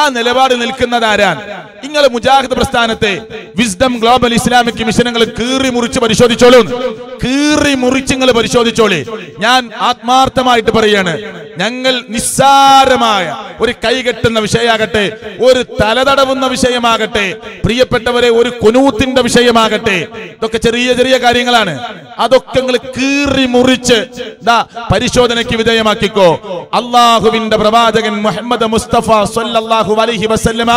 ആ നിലപാട് നിൽക്കുന്നത് ആരാൻ നിങ്ങൾ മുജാഹിദ് പ്രസ്ഥാനത്തെ വിസ്ഡം ഗ്ലോബൽ ഇസ്ലാമിക് മിഷനുകൾ കീറി മുറിച്ച് പരിശോധിച്ചോളൂ കീറി മുറിച്ച് നിങ്ങൾ പരിശോധിച്ചോളി. ഞാൻ ആത്മാർത്ഥമായിട്ട് പറയാണ് ഞങ്ങൾ നിസ്സാരമായ ഒരു കൈകെട്ടുന്ന വിഷയമാകട്ടെ ഒരു തലതടവുന്ന വിഷയമാകട്ടെ പ്രിയപ്പെട്ടവരെ ഒരു കൊനൂത്തിന്റെ വിഷയമാകട്ടെ ഇതൊക്കെ ചെറിയ ചെറിയ കാര്യങ്ങളാണ്. അതൊക്കെ നിങ്ങൾ കീറി മുറിച്ച് പരിശോധനയ്ക്ക് വിധേയമാക്കിക്കോ. അള്ളാഹുവിന്റെ പ്രവാചകൻ മുഹമ്മദ് മുസ്തഫ സല്ലല്ലാഹു അലൈഹി വസല്ലമ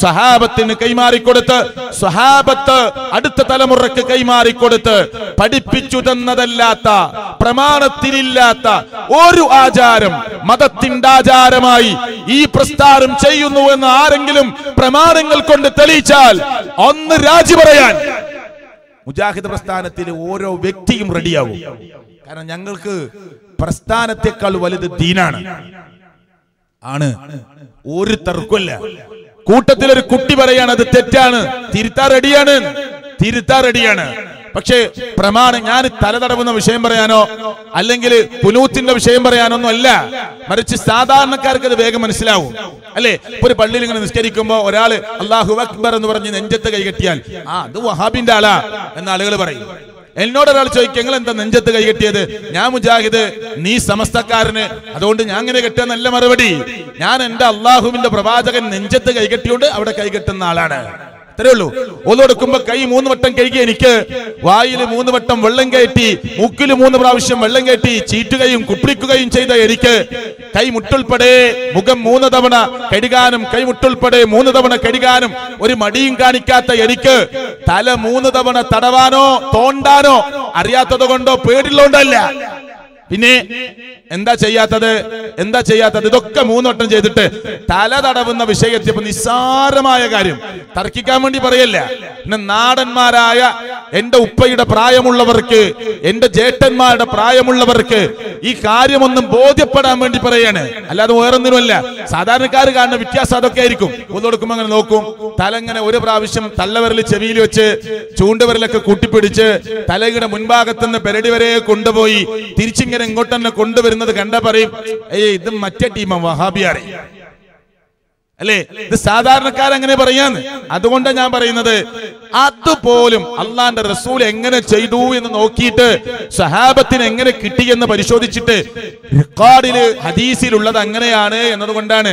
സ്വഹാബത്തിന് കൈമാറിക്കൊടുത്ത് സ്വഹാബത്ത് അടുത്ത തലമുറയ്ക്ക് കൈമാറിക്കൊടുത്ത് പഠിപ്പിച്ചു തന്നതല്ലാത്ത പ്രമാണത്തിലില്ലാത്ത ഒരു ആചാരം മതത്തിന്റെ ആചാരമായി ഈ പ്രസ്ഥാനം ചെയ്യുന്നു എന്ന് ആരെങ്കിലും പ്രമാണങ്ങൾ കൊണ്ട് തെളിയിച്ചാൽ ഒന്ന് രാജി പറയാൻ മുജാഹിദ് പ്രസ്ഥാനത്തിൽ ഓരോ വ്യക്തിയും റെഡിയാവും കാരണം ഞങ്ങൾക്ക് പ്രസ്ഥാനത്തെക്കാൾ വലുത് ദീനാണ്. ആണ്. ഒരു തർക്കമല്ല കൂട്ടത്തിൽ ഒരു കുട്ടി പറയാണ് അത് തെറ്റാണ്. തിരുത്താ റെഡിയാണ്. തിരുത്താ റെഡിയാണ്. പക്ഷേ പ്രമാണം ഞാൻ തലതടവുന്ന വിഷയം പറയാനോ അല്ലെങ്കിൽ പുനൂത്തിന്റെ വിഷയം പറയാനോ ഒന്നും അല്ല. മറിച്ച് സാധാരണക്കാർക്ക് അത് വേഗം മനസ്സിലാവും. അല്ലെ? ഒരു പള്ളിയിൽ ഇങ്ങനെ നിസ്കരിക്കുമ്പോ ഒരാൾ അള്ളാഹു അക്ബർ എന്ന് പറഞ്ഞ് നെഞ്ചത്ത് കൈകെട്ടിയാൽ ആ അത് വഹാബിന്റെ ആളാ എന്ന് ആളുകൾ പറയും. എന്നോട് ഒരാൾ ചോദിക്കും നിങ്ങൾ എന്താ നെഞ്ചത്ത് കൈ കെട്ടിയത്? ഞാൻ മുജാഹിദ്. നീ സമസ്തക്കാരന്. അതുകൊണ്ട് ഞാൻ ഇങ്ങനെ കെട്ടിയ നല്ല മറുപടി. ഞാൻ എന്റെ അള്ളാഹുവിന്റെ പ്രവാചകൻ നെഞ്ചത്ത് കൈകെട്ടിയോണ്ട് അവിടെ കൈകെട്ടുന്ന ആളാണ്. ഇത്രേ ഉള്ളൂ. ഒന്നെടുക്കുമ്പോ കൈ മൂന്ന് വട്ടം കഴുകി എനിക്ക്. വായിൽ മൂന്ന് വട്ടം വെള്ളം കയറ്റി മുക്കിൽ മൂന്ന് പ്രാവശ്യം വെള്ളം കയറ്റി ചീറ്റുകയും കുപ്പിക്കുകയും ചെയ്ത എനിക്ക് കൈ മുട്ടുൾപ്പെടെ മുഖം മൂന്ന് തവണ കഴുകാനും കൈ മുട്ടുൾപ്പെടെ മൂന്ന് തവണ കഴുകാനും ഒരു മടിയും കാണിക്കാത്ത എനിക്ക് തല മൂന്ന് തവണ തടവാനോ തോണ്ടാനോ അറിയാത്തത് കൊണ്ടോ പേടിയുള്ളതുകൊണ്ടല്ല. പിന്നെ എന്താ ചെയ്യാത്തത്? എന്താ ചെയ്യാത്തത്? ഇതൊക്കെ മൂന്നോട്ടം ചെയ്തിട്ട് തല തടവുന്ന വിഷയത്തിപ്പോ നിസ്സാരമായ കാര്യം. തർക്കിക്കാൻ വേണ്ടി പറയല്ല. പിന്നെ നാടന്മാരായ എന്റെ ഉപ്പയുടെ പ്രായമുള്ളവർക്ക് എന്റെ ജേട്ടന്മാരുടെ പ്രായമുള്ളവർക്ക് ഈ കാര്യമൊന്നും ബോധ്യപ്പെടാൻ വേണ്ടി പറയാണ്. അല്ലാതെ വേറൊന്നിനുമല്ല. സാധാരണക്കാർ കാണുന്ന വ്യത്യാസം അതൊക്കെ ആയിരിക്കും. ഒന്നുകൊടുക്കുമ്പോ അങ്ങനെ നോക്കും. തല ഇങ്ങനെ ഒരു പ്രാവശ്യം തല്ലവരിൽ ചെവിയിൽ വെച്ച് ചൂണ്ടുവരലൊക്കെ കൂട്ടിപ്പിടിച്ച് തലയുടെ മുൻഭാഗത്തുനിന്ന് പെരടി വരെ കൊണ്ടുപോയി തിരിച്ചിങ്ങനെ ഇങ്ങോട്ട് തന്നെ കൊണ്ടുവരുന്നത് കണ്ട പറയും ഏയ് ഇത് മറ്റേ ടീമാ വഹാബിയാറെ അല്ലേ? ഇത് സാധാരണക്കാരങ്ങനെ പറയാന്ന്. അതുകൊണ്ടാണ് ഞാൻ പറയുന്നത് അതുപോലും അള്ളാന്റെ റസൂൽ എങ്ങനെ ചെയ്തു എന്ന് നോക്കിയിട്ട് സഹാബത്തിന് എങ്ങനെ കിട്ടിയെന്ന് പരിശോധിച്ചിട്ട് റിക്കാർഡിൽ ഹദീസിലുള്ളത് അങ്ങനെയാണ് എന്നതുകൊണ്ടാണ്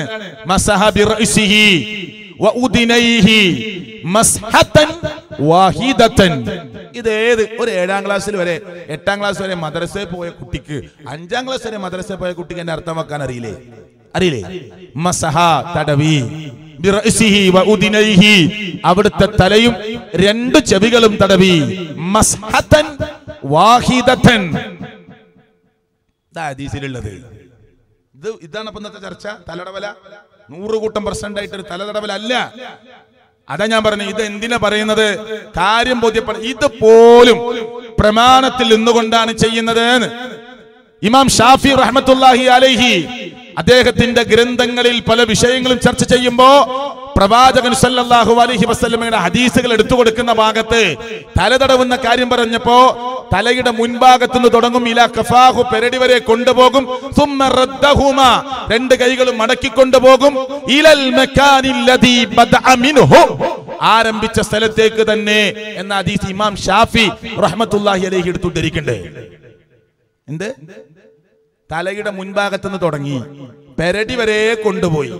ഇത് ഏത്? ഒരു ഏഴാം ക്ലാസ്സിൽ വരെ എട്ടാം ക്ലാസ് വരെ മദ്രസയിൽ പോയ കുട്ടിക്ക് അഞ്ചാം ക്ലാസ് വരെ മദ്രസയിൽ പോയ കുട്ടിക്ക് എന്നെ അർത്ഥം വെക്കാൻ അറിയില്ലേ? അറിയില്ലേ? മസഹ തടവി. അവിടുത്തെ തലയും രണ്ടു ചെവികളും തടവി. വാഹിദത്തൻ. ഹദീസിലുള്ളത്. ഇത് ഇതാണ് ഇപ്പൊ ഇന്നത്തെ ചർച്ച. തലടവല നൂറ് കൂട്ടം പെർസെന്റ് ആയിട്ട് ഒരു തലതടവല അല്ല. അതാ ഞാൻ പറഞ്ഞു ഇത് എന്തിനാ പറയുന്നത്? കാര്യം ബോധ്യപ്പെട ഇത് പോലും പ്രമാണത്തിൽ നിന്നുകൊണ്ടാണ് ചെയ്യുന്നത് ഇമാം ഷാഫി റഹ്മത്തുല്ലാഹി അലൈഹി അദ്ദേഹത്തിന്റെ ഗ്രന്ഥങ്ങളിൽ പല വിഷയങ്ങളും ചർച്ച ചെയ്യുമ്പോ പ്രവാചകൻ സല്ലല്ലാഹു അലൈഹി വസല്ലമയുടെ ഹദീസുകൾ എടുത്തു കൊടുക്കുന്ന ഭാഗത്ത് തലതടവുന്ന കാര്യം പറഞ്ഞപ്പോ തലയുടെ മുൻഭാഗത്തു നിന്ന് തുടങ്ങും ഇല കഫാഹു പെരടി വരെ കൊണ്ടുപോകും രണ്ട് കൈകളും മടക്കി കൊണ്ടുപോകും ഇലൽ ആരംഭിച്ച സ്ഥലത്തേക്ക് തന്നെ എന്ന ഹദീസ് ഇമാം ഷാഫി റഹ്മത്തുല്ലാഹി അലൈഹി എടുത്തുദ്ധരിക്കണ്ടേ എന്ത്? തലയുടെ മുൻഭാഗത്ത് നിന്ന് തുടങ്ങി. പെരടി വരെ കൊണ്ടുപോയി.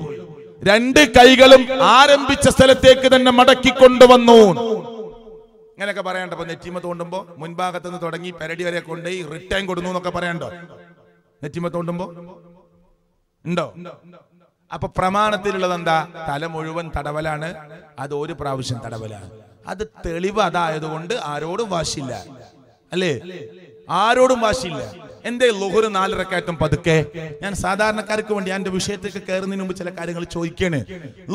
രണ്ട് കൈകളും ആരംഭിച്ച സ്ഥലത്തേക്ക് തന്നെ മടക്കി കൊണ്ടുവന്നു. ഇങ്ങനെയൊക്കെ പറയണ്ടപ്പോ നെറ്റിമത്ത് കൊണ്ടുമ്പോ മുൻഭാഗത്ത് നിന്ന് തുടങ്ങി പെരടി വരെ കൊണ്ടുപോയി റിട്ടേൺ കൊടുന്നു എന്നൊക്കെ പറയണ്ടോ? നെറ്റിമത്ത് കൊണ്ടുമ്പോ? ഉണ്ടോ? അപ്പൊ പ്രമാണത്തിലുള്ളത് എന്താ? തല മുഴുവൻ തടവലാണ്. അത് ഒരു പ്രാവശ്യം തടവലാണ്. അത് തെളിവ് അതായതുകൊണ്ട് ആരോടും വാശില്ല അല്ലേ? ആരോടും വാശിയില്ല. എന്തേ ലൊഹുറ് നാലരക്കായിട്ടും പതുക്കെ? ഞാൻ സാധാരണക്കാർക്ക് വേണ്ടി എന്റെ വിഷയത്തേക്ക് കയറുന്നതിന് മുമ്പ് ചില കാര്യങ്ങൾ ചോദിക്കാണ്.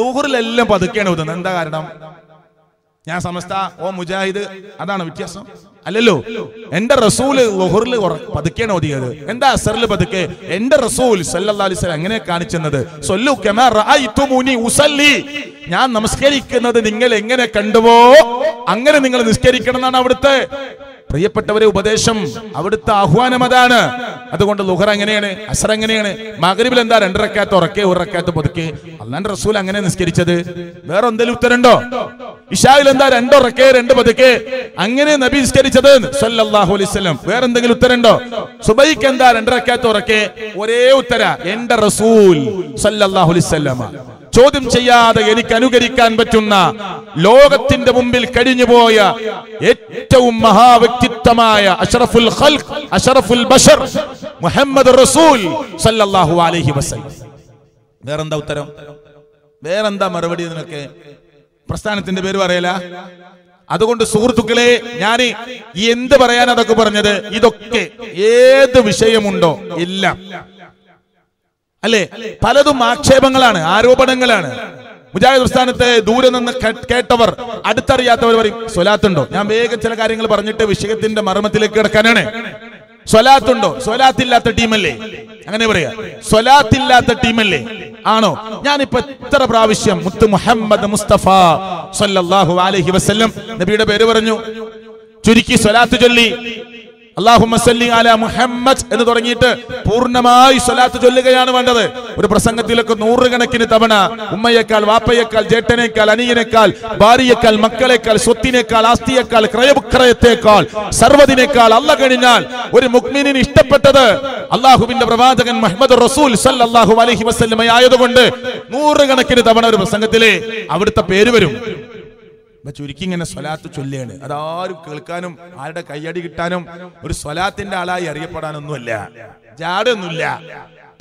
ലോഹറിലെല്ലാം പതുക്കെയാണ് ഓതുന്നത്. എന്താ കാരണം? ഞാൻ സമസ്ത ഓ മുജാഹിദ് അതാണ് വ്യത്യാസം. അല്ലല്ലോ? എന്റെ റസൂൽ ലൊഹറിൽ പതുക്കെയാണ് ഓതിയത്. എന്താ അസറിൽ പതുക്കെ? എന്റെ റസൂൽ വസല്ലം എങ്ങനെ കാണിച്ചെന്നത്? സൊല്ലു ഉസല്ലി. ഞാൻ നമസ്കരിക്കുന്നത് നിങ്ങൾ എങ്ങനെ കണ്ടുവോ അങ്ങനെ നിങ്ങൾ നിസ്കരിക്കണം എന്നാണ് അവിടുത്തെ പ്രിയപ്പെട്ടവരെ ഉപദേശം അവിടുത്തെ ആഹ്വാനം അതാണ്. അതുകൊണ്ട് ലുഹർ എങ്ങനെയാണ്? അസർ എങ്ങനെയാണ്? മകരിബിൽ എന്താ രണ്ടരക്കാത്ത ഉറക്കെ ഒരു റക്കാത്ത് പുതുക്കെ? അല്ലാണ്ട് റസൂൽ അങ്ങനെ നിസ്കരിച്ചത്? വേറെ എന്തെങ്കിലും ഉത്തരണ്ടോ ഇഷായിൽ എന്താ രണ്ടുറക്കെ രണ്ട് പതുക്കെ? അങ്ങനെ നബി നിസ്കരിച്ചത് സല്ലല്ലാഹു അലൈഹി വസല്ലം. വേറെ എന്തെങ്കിലും ഉത്തരണ്ടോ സുബൈക്ക് എന്താ രണ്ടരക്കാത്ത ഉറക്കെ? ഒരേ ഉത്തര എന്റെ റസൂൽ സല്ലല്ലാഹു അലൈഹി ചോദ്യം ചെയ്യാതെ എനിക്ക് അനുകരിക്കാൻ പറ്റുന്ന ലോകത്തിന്റെ മുമ്പിൽ കഴിഞ്ഞുപോയ ഏറ്റവും മഹാവ്യക്തിത്വമായ അഷറഫുൽ അഷറഫുൽ ബഷർ മുഹമ്മദ് റസൂൽ സല്ലല്ലാഹു അലൈഹി വസല്ലം. വേറെന്താ ഉത്തരം? വേറെന്താ മറുപടി ഇതിനൊക്കെ പ്രസ്ഥാനത്തിന്റെ പേര് പറയല? അതുകൊണ്ട് സുഹൃത്തുക്കളെ ഞാൻ എന്ത് പറയാൻ അതൊക്കെ പറഞ്ഞത്? ഇതൊക്കെ ഏത് വിഷയമുണ്ടോ എല്ലാം. അല്ലേ? പലതും ആക്ഷേപങ്ങളാണ് ആരോപണങ്ങളാണ്. മുജാഹിദ് പ്രസ്ഥാനത്തെ ദൂരെ നിന്ന് കേട്ടവർ അടുത്തറിയാത്തവർ പറയും സ്വലാത്തുണ്ടോ? ഞാൻ വേഗം ചില കാര്യങ്ങൾ പറഞ്ഞിട്ട് വിഷയത്തിന്റെ മർമ്മത്തിലേക്ക് കിടക്കാനാണ്. സ്വലാത്തുണ്ടോ? സ്വലാത്തില്ലാത്ത ടീമല്ലേ? അങ്ങനെ പറയാ. സ്വലാത്തില്ലാത്ത ടീമല്ലേ? ആണോ? ഞാനിപ്പോ എത്ര പ്രാവശ്യം മുത്ത് മുഹമ്മദ് മുസ്തഫ സല്ലല്ലാഹു അലൈഹി വസല്ലം നബിയുടെ പേര് പറഞ്ഞു. ചുരുക്കി സ്വലാത്ത് ചൊല്ലി. സല്ലി അല മുഹമ്മദ് എന്ന് തുടങ്ങിയിട്ട് പൂർണമായി സ്വലാത്ത് ചൊല്ലുകയാണ് വേണ്ടത്. ഒരു പ്രസംഗത്തിലൊക്കെ നൂറുകണക്കിന് തവണ ഉമ്മയേക്കാൾ വാപ്പയേക്കാൾ ജേട്ടനേക്കാൾ അനിയനേക്കാൾ ഭാര്യയേക്കാൾ മക്കളെക്കാൾ സ്വത്തിനേക്കാൾ ആസ്തിയേക്കാൾ ക്രയവിക്രയത്തേക്കാൾ സർവതിനേക്കാൾ അല്ല കഴിഞ്ഞാൽ ഒരു മുക്മിനിന് ഇഷ്ടപ്പെട്ടത് അള്ളാഹുവിന്റെ പ്രവാചകൻ മുഹമ്മദ് റസൂൽ സല്ലല്ലാഹു അലൈഹി വസ്ലമയായതുകൊണ്ട് നൂറുകണക്കിന് തവണ ഒരു പ്രസംഗത്തിലെ അവിടുത്തെ പേര് വരും. ഇപ്പൊ ചുരുക്കി ഇങ്ങനെ സ്വലാത്ത് ചൊല്ലുകയാണ്. അതാരും കേൾക്കാനും ആരുടെ കയ്യടി കിട്ടാനും ഒരു സ്വലാത്തിന്റെ ആളായി അറിയപ്പെടാനൊന്നുമല്ല. ജാടൊന്നുമില്ല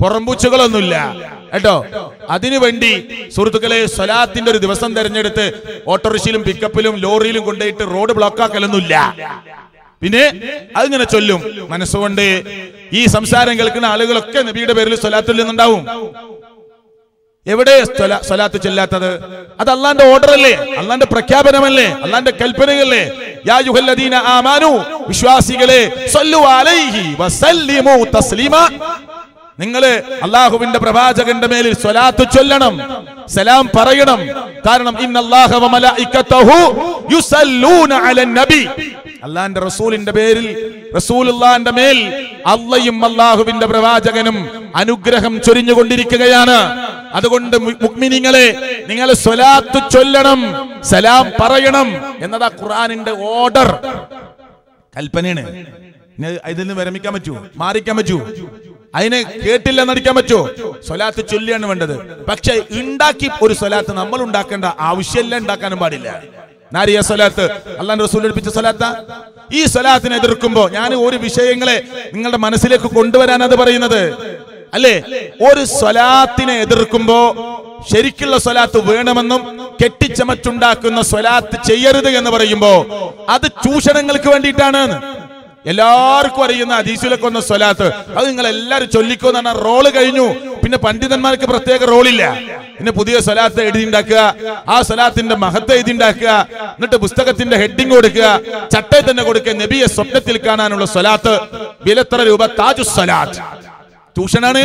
പുറംപൂച്ചകളൊന്നുമില്ല. കേട്ടോ? അതിനുവേണ്ടി സുഹൃത്തുക്കളെ സ്വലാത്തിന്റെ ഒരു ദിവസം തെരഞ്ഞെടുത്ത് ഓട്ടോറിക്ഷയിലും പിക്കപ്പിലും ലോറിയിലും കൊണ്ടുപോയിട്ട് റോഡ് ബ്ലോക്ക് ആക്കലൊന്നുമില്ല. പിന്നെ അതിങ്ങനെ ചൊല്ലും. മനസ്സുകൊണ്ട് ഈ സംസാരം കേൾക്കുന്ന ആളുകളൊക്കെ നബിയുടെ പേരിൽ സ്വലാത്ത് ചൊല്ലുന്നുണ്ടാവും. എവിടെ സ്വല- സ്വലാത്ത് ചെല്ലാത്തത്? അത് അള്ളാന്റെ ഓർഡർ അല്ലേ അള്ളാന്റെ പ്രഖ്യാപനമല്ലേ? അള്ളാന്റെ കൽപ്പനകളല്ലേ യാ യുഹല്ലദീന ആമാനു വിശ്വാസികളെ സല്ലു അലൈഹി വസല്ലിമു തസ്ലീമ. നിങ്ങൾ അള്ളാഹുവിന്റെ പ്രവാചകന്റെ മേലിൽ സ്വലാത്ത് ചൊല്ലണം സലാം പറയണം. കാരണം അള്ളാന്റെ റസൂലിന്റെ പേരിൽ റസൂലുള്ളാന്റെ മേൽ അള്ളയും അള്ളാഹുവിന്റെ പ്രവാചകനും അനുഗ്രഹം ചൊരിഞ്ഞുകൊണ്ടിരിക്കുകയാണ്. അതുകൊണ്ട് മുക്മിനിങ്ങളെ നിങ്ങൾ സ്വലാത്ത് ചൊല്ലണം സലാം പറയണം എന്നതാ ഖുറാനിന്റെ ഓർഡർ. കൽപ്പനയാണ്. ഇതിൽ നിന്ന് വിരമിക്കാൻ പറ്റൂ മാറിക്കാൻ പറ്റൂ. അതിനെ കേട്ടില്ല നടിക്കാൻ പറ്റുമോ സ്വലാത്ത് ചൊല്ലിയാണ് വേണ്ടത്. പക്ഷെ ഉണ്ടാക്കി ഒരു സ്വലാത്ത് നമ്മൾ ഉണ്ടാക്കേണ്ട ആവശ്യമില്ല ഉണ്ടാക്കാനും പാടില്ല. നാരിയ സ്വലാത്ത്. അള്ളാൻ റസൂൽ എടുപ്പിച്ച സ്വലാത്ത? ഈ സ്വലാത്തിനെ എതിർക്കുമ്പോ ഞാൻ ഒരു വിഷയങ്ങളെ നിങ്ങളുടെ മനസ്സിലേക്ക് കൊണ്ടുവരാനത് പറയുന്നത്? അല്ലേ? ഒരു സ്വലാത്തിനെ എതിർക്കുമ്പോ ശരിക്കുള്ള സ്വലാത്ത് വേണമെന്നും കെട്ടിച്ചമച്ചുണ്ടാക്കുന്ന സ്വലാത്ത് ചെയ്യരുത് എന്ന് പറയുമ്പോ അത് ചൂഷണങ്ങൾക്ക് വേണ്ടിയിട്ടാണ് എല്ലാവർക്കും അറിയുന്ന അതീശുലൊക്കെ വന്ന സ്വലാത്ത്. അത് നിങ്ങൾ എല്ലാവരും ചൊല്ലിക്കോ എന്ന് പറഞ്ഞാൽ റോൾ കഴിഞ്ഞു. പിന്നെ പണ്ഡിതന്മാർക്ക് പ്രത്യേക റോളില്ല. പിന്നെ പുതിയ സ്വലാത്ത് എഴുതി ഉണ്ടാക്കുക ആ സ്വലാത്തിന്റെ മഹത്വം എഴുതി ഉണ്ടാക്കുക എന്നിട്ട് പുസ്തകത്തിന്റെ ഹെഡിങ് കൊടുക്കുക ചട്ടയിൽ തന്നെ കൊടുക്കുക നബിയെ സ്വപ്നത്തിൽ കാണാനുള്ള സ്വലാത്ത്. വിലത്ര രൂപ താജു സ്വലാത്ത് ചൂഷണാണ്.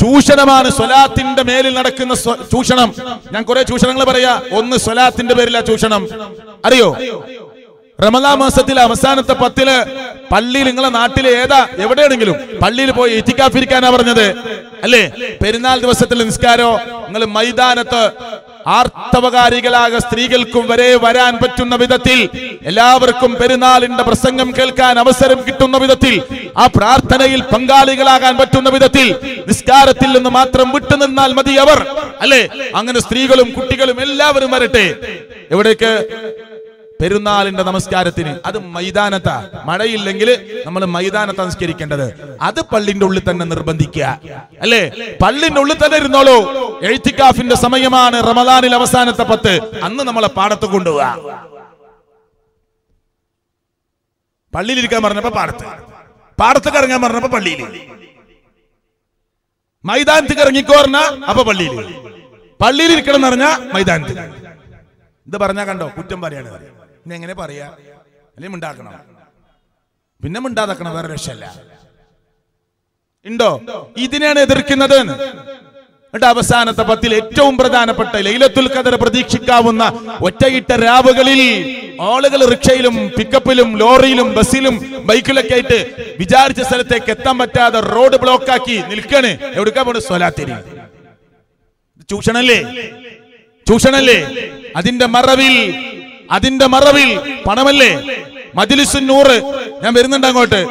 ചൂഷണമാണ് സ്വലാത്തിന്റെ മേലിൽ നടക്കുന്ന ചൂഷണം. ഞാൻ കുറെ ചൂഷണങ്ങൾ പറയാ. ഒന്ന് സ്വലാത്തിന്റെ പേരിലാ ചൂഷണം. അറിയോ? റമദാ മാസത്തിലെ അവസാനത്തെ പത്തിൽ പള്ളിയിൽ നിങ്ങളെ നാട്ടിലെ ഏതാ? എവിടെയാണെങ്കിലും പള്ളിയിൽ പോയി ഇറ്റിക്കാഫിരിക്കാനാ പറഞ്ഞത്. അല്ലേ? പെരുന്നാൾ ദിവസത്തിൽ നിസ്കാരോ? നിങ്ങൾ മൈതാനത്ത് ആർത്തവകാരികളാക സ്ത്രീകൾക്കും വരെ വരാൻ പറ്റുന്ന വിധത്തിൽ എല്ലാവർക്കും പെരുന്നാളിന്റെ പ്രസംഗം കേൾക്കാൻ അവസരം കിട്ടുന്ന വിധത്തിൽ ആ പ്രാർത്ഥനയിൽ പങ്കാളികളാകാൻ പറ്റുന്ന വിധത്തിൽ നിസ്കാരത്തിൽ നിന്ന് മാത്രം വിട്ടുനിന്നാൽ മതി അവർ. അല്ലെ? അങ്ങനെ സ്ത്രീകളും കുട്ടികളും എല്ലാവരും വരട്ടെ. എവിടേക്ക്? പെരുന്നാളിന്റെ നമസ്കാരത്തിന്. അത് മൈതാനത്താ. മഴയില്ലെങ്കിൽ നമ്മൾ മൈതാനത്ത് നമസ്കരിക്കേണ്ടത്. അത് പള്ളിന്റെ ഉള്ളിൽ തന്നെ നിർബന്ധിക്കുക. അല്ലേ? പള്ളിന്റെ ഉള്ളിൽ തന്നെ ഇരുന്നോളൂ. എഴുത്തിക്കാഫിന്റെ സമയമാണ് റമദാനിൽ അവസാനത്തെ പത്ത്. അന്ന് നമ്മളെ പാടത്ത് കൊണ്ടുപോവാ. പള്ളിയിലിരിക്കാൻ പറഞ്ഞപ്പോ പാടത്ത്. പാടത്ത് ഇറങ്ങാൻ പറഞ്ഞപ്പോ പള്ളിയിൽ മൈതാനത്ത് ഇറങ്ങിക്കോ പറഞ്ഞ അപ്പൊ പള്ളിയിൽ പള്ളിയിൽ ഇരിക്കണം എന്ന് പറഞ്ഞാ മൈതാനത്ത്. ഇത് പറഞ്ഞാ കണ്ടോ? കുറ്റം പറയാണ്. പിന്നെ എങ്ങനെ പറയാ? അല്ലെ മിണ്ടാക്കണം. പിന്നെ മിണ്ടാതാക്കണം വേറെ രക്ഷയല്ല. ഉണ്ടോ ഇതിനെയാണ് എതിർക്കുന്നത്. എന്നിട്ട് അവസാനത്തെ പത്തിൽ ഏറ്റവും പ്രധാനപ്പെട്ട ലൈലത്തുൽ കദർ പ്രതീക്ഷിക്കാവുന്ന ഒറ്റയിട്ട രാവുകളിൽ ആളുകൾ റിക്ഷയിലും പിക്കപ്പിലും ലോറിയിലും ബസ്സിലും ബൈക്കിലൊക്കെ ആയിട്ട് വിചാരിച്ച സ്ഥലത്തേക്ക് എത്താൻ പറ്റാതെ റോഡ് ബ്ലോക്ക് ആക്കി നിൽക്കണ്. എവിടുക്കാ പോണ്? സ്വലാത്തിരി ചൂഷണല്ലേ? ചൂഷണല്ലേ? അതിന്റെ മറവിൽ അതിന്റെ മറവിൽ പണമല്ലേ? മജിലിസുന്നൂറ് ഞാൻ വരുന്നുണ്ട് അങ്ങോട്ട്.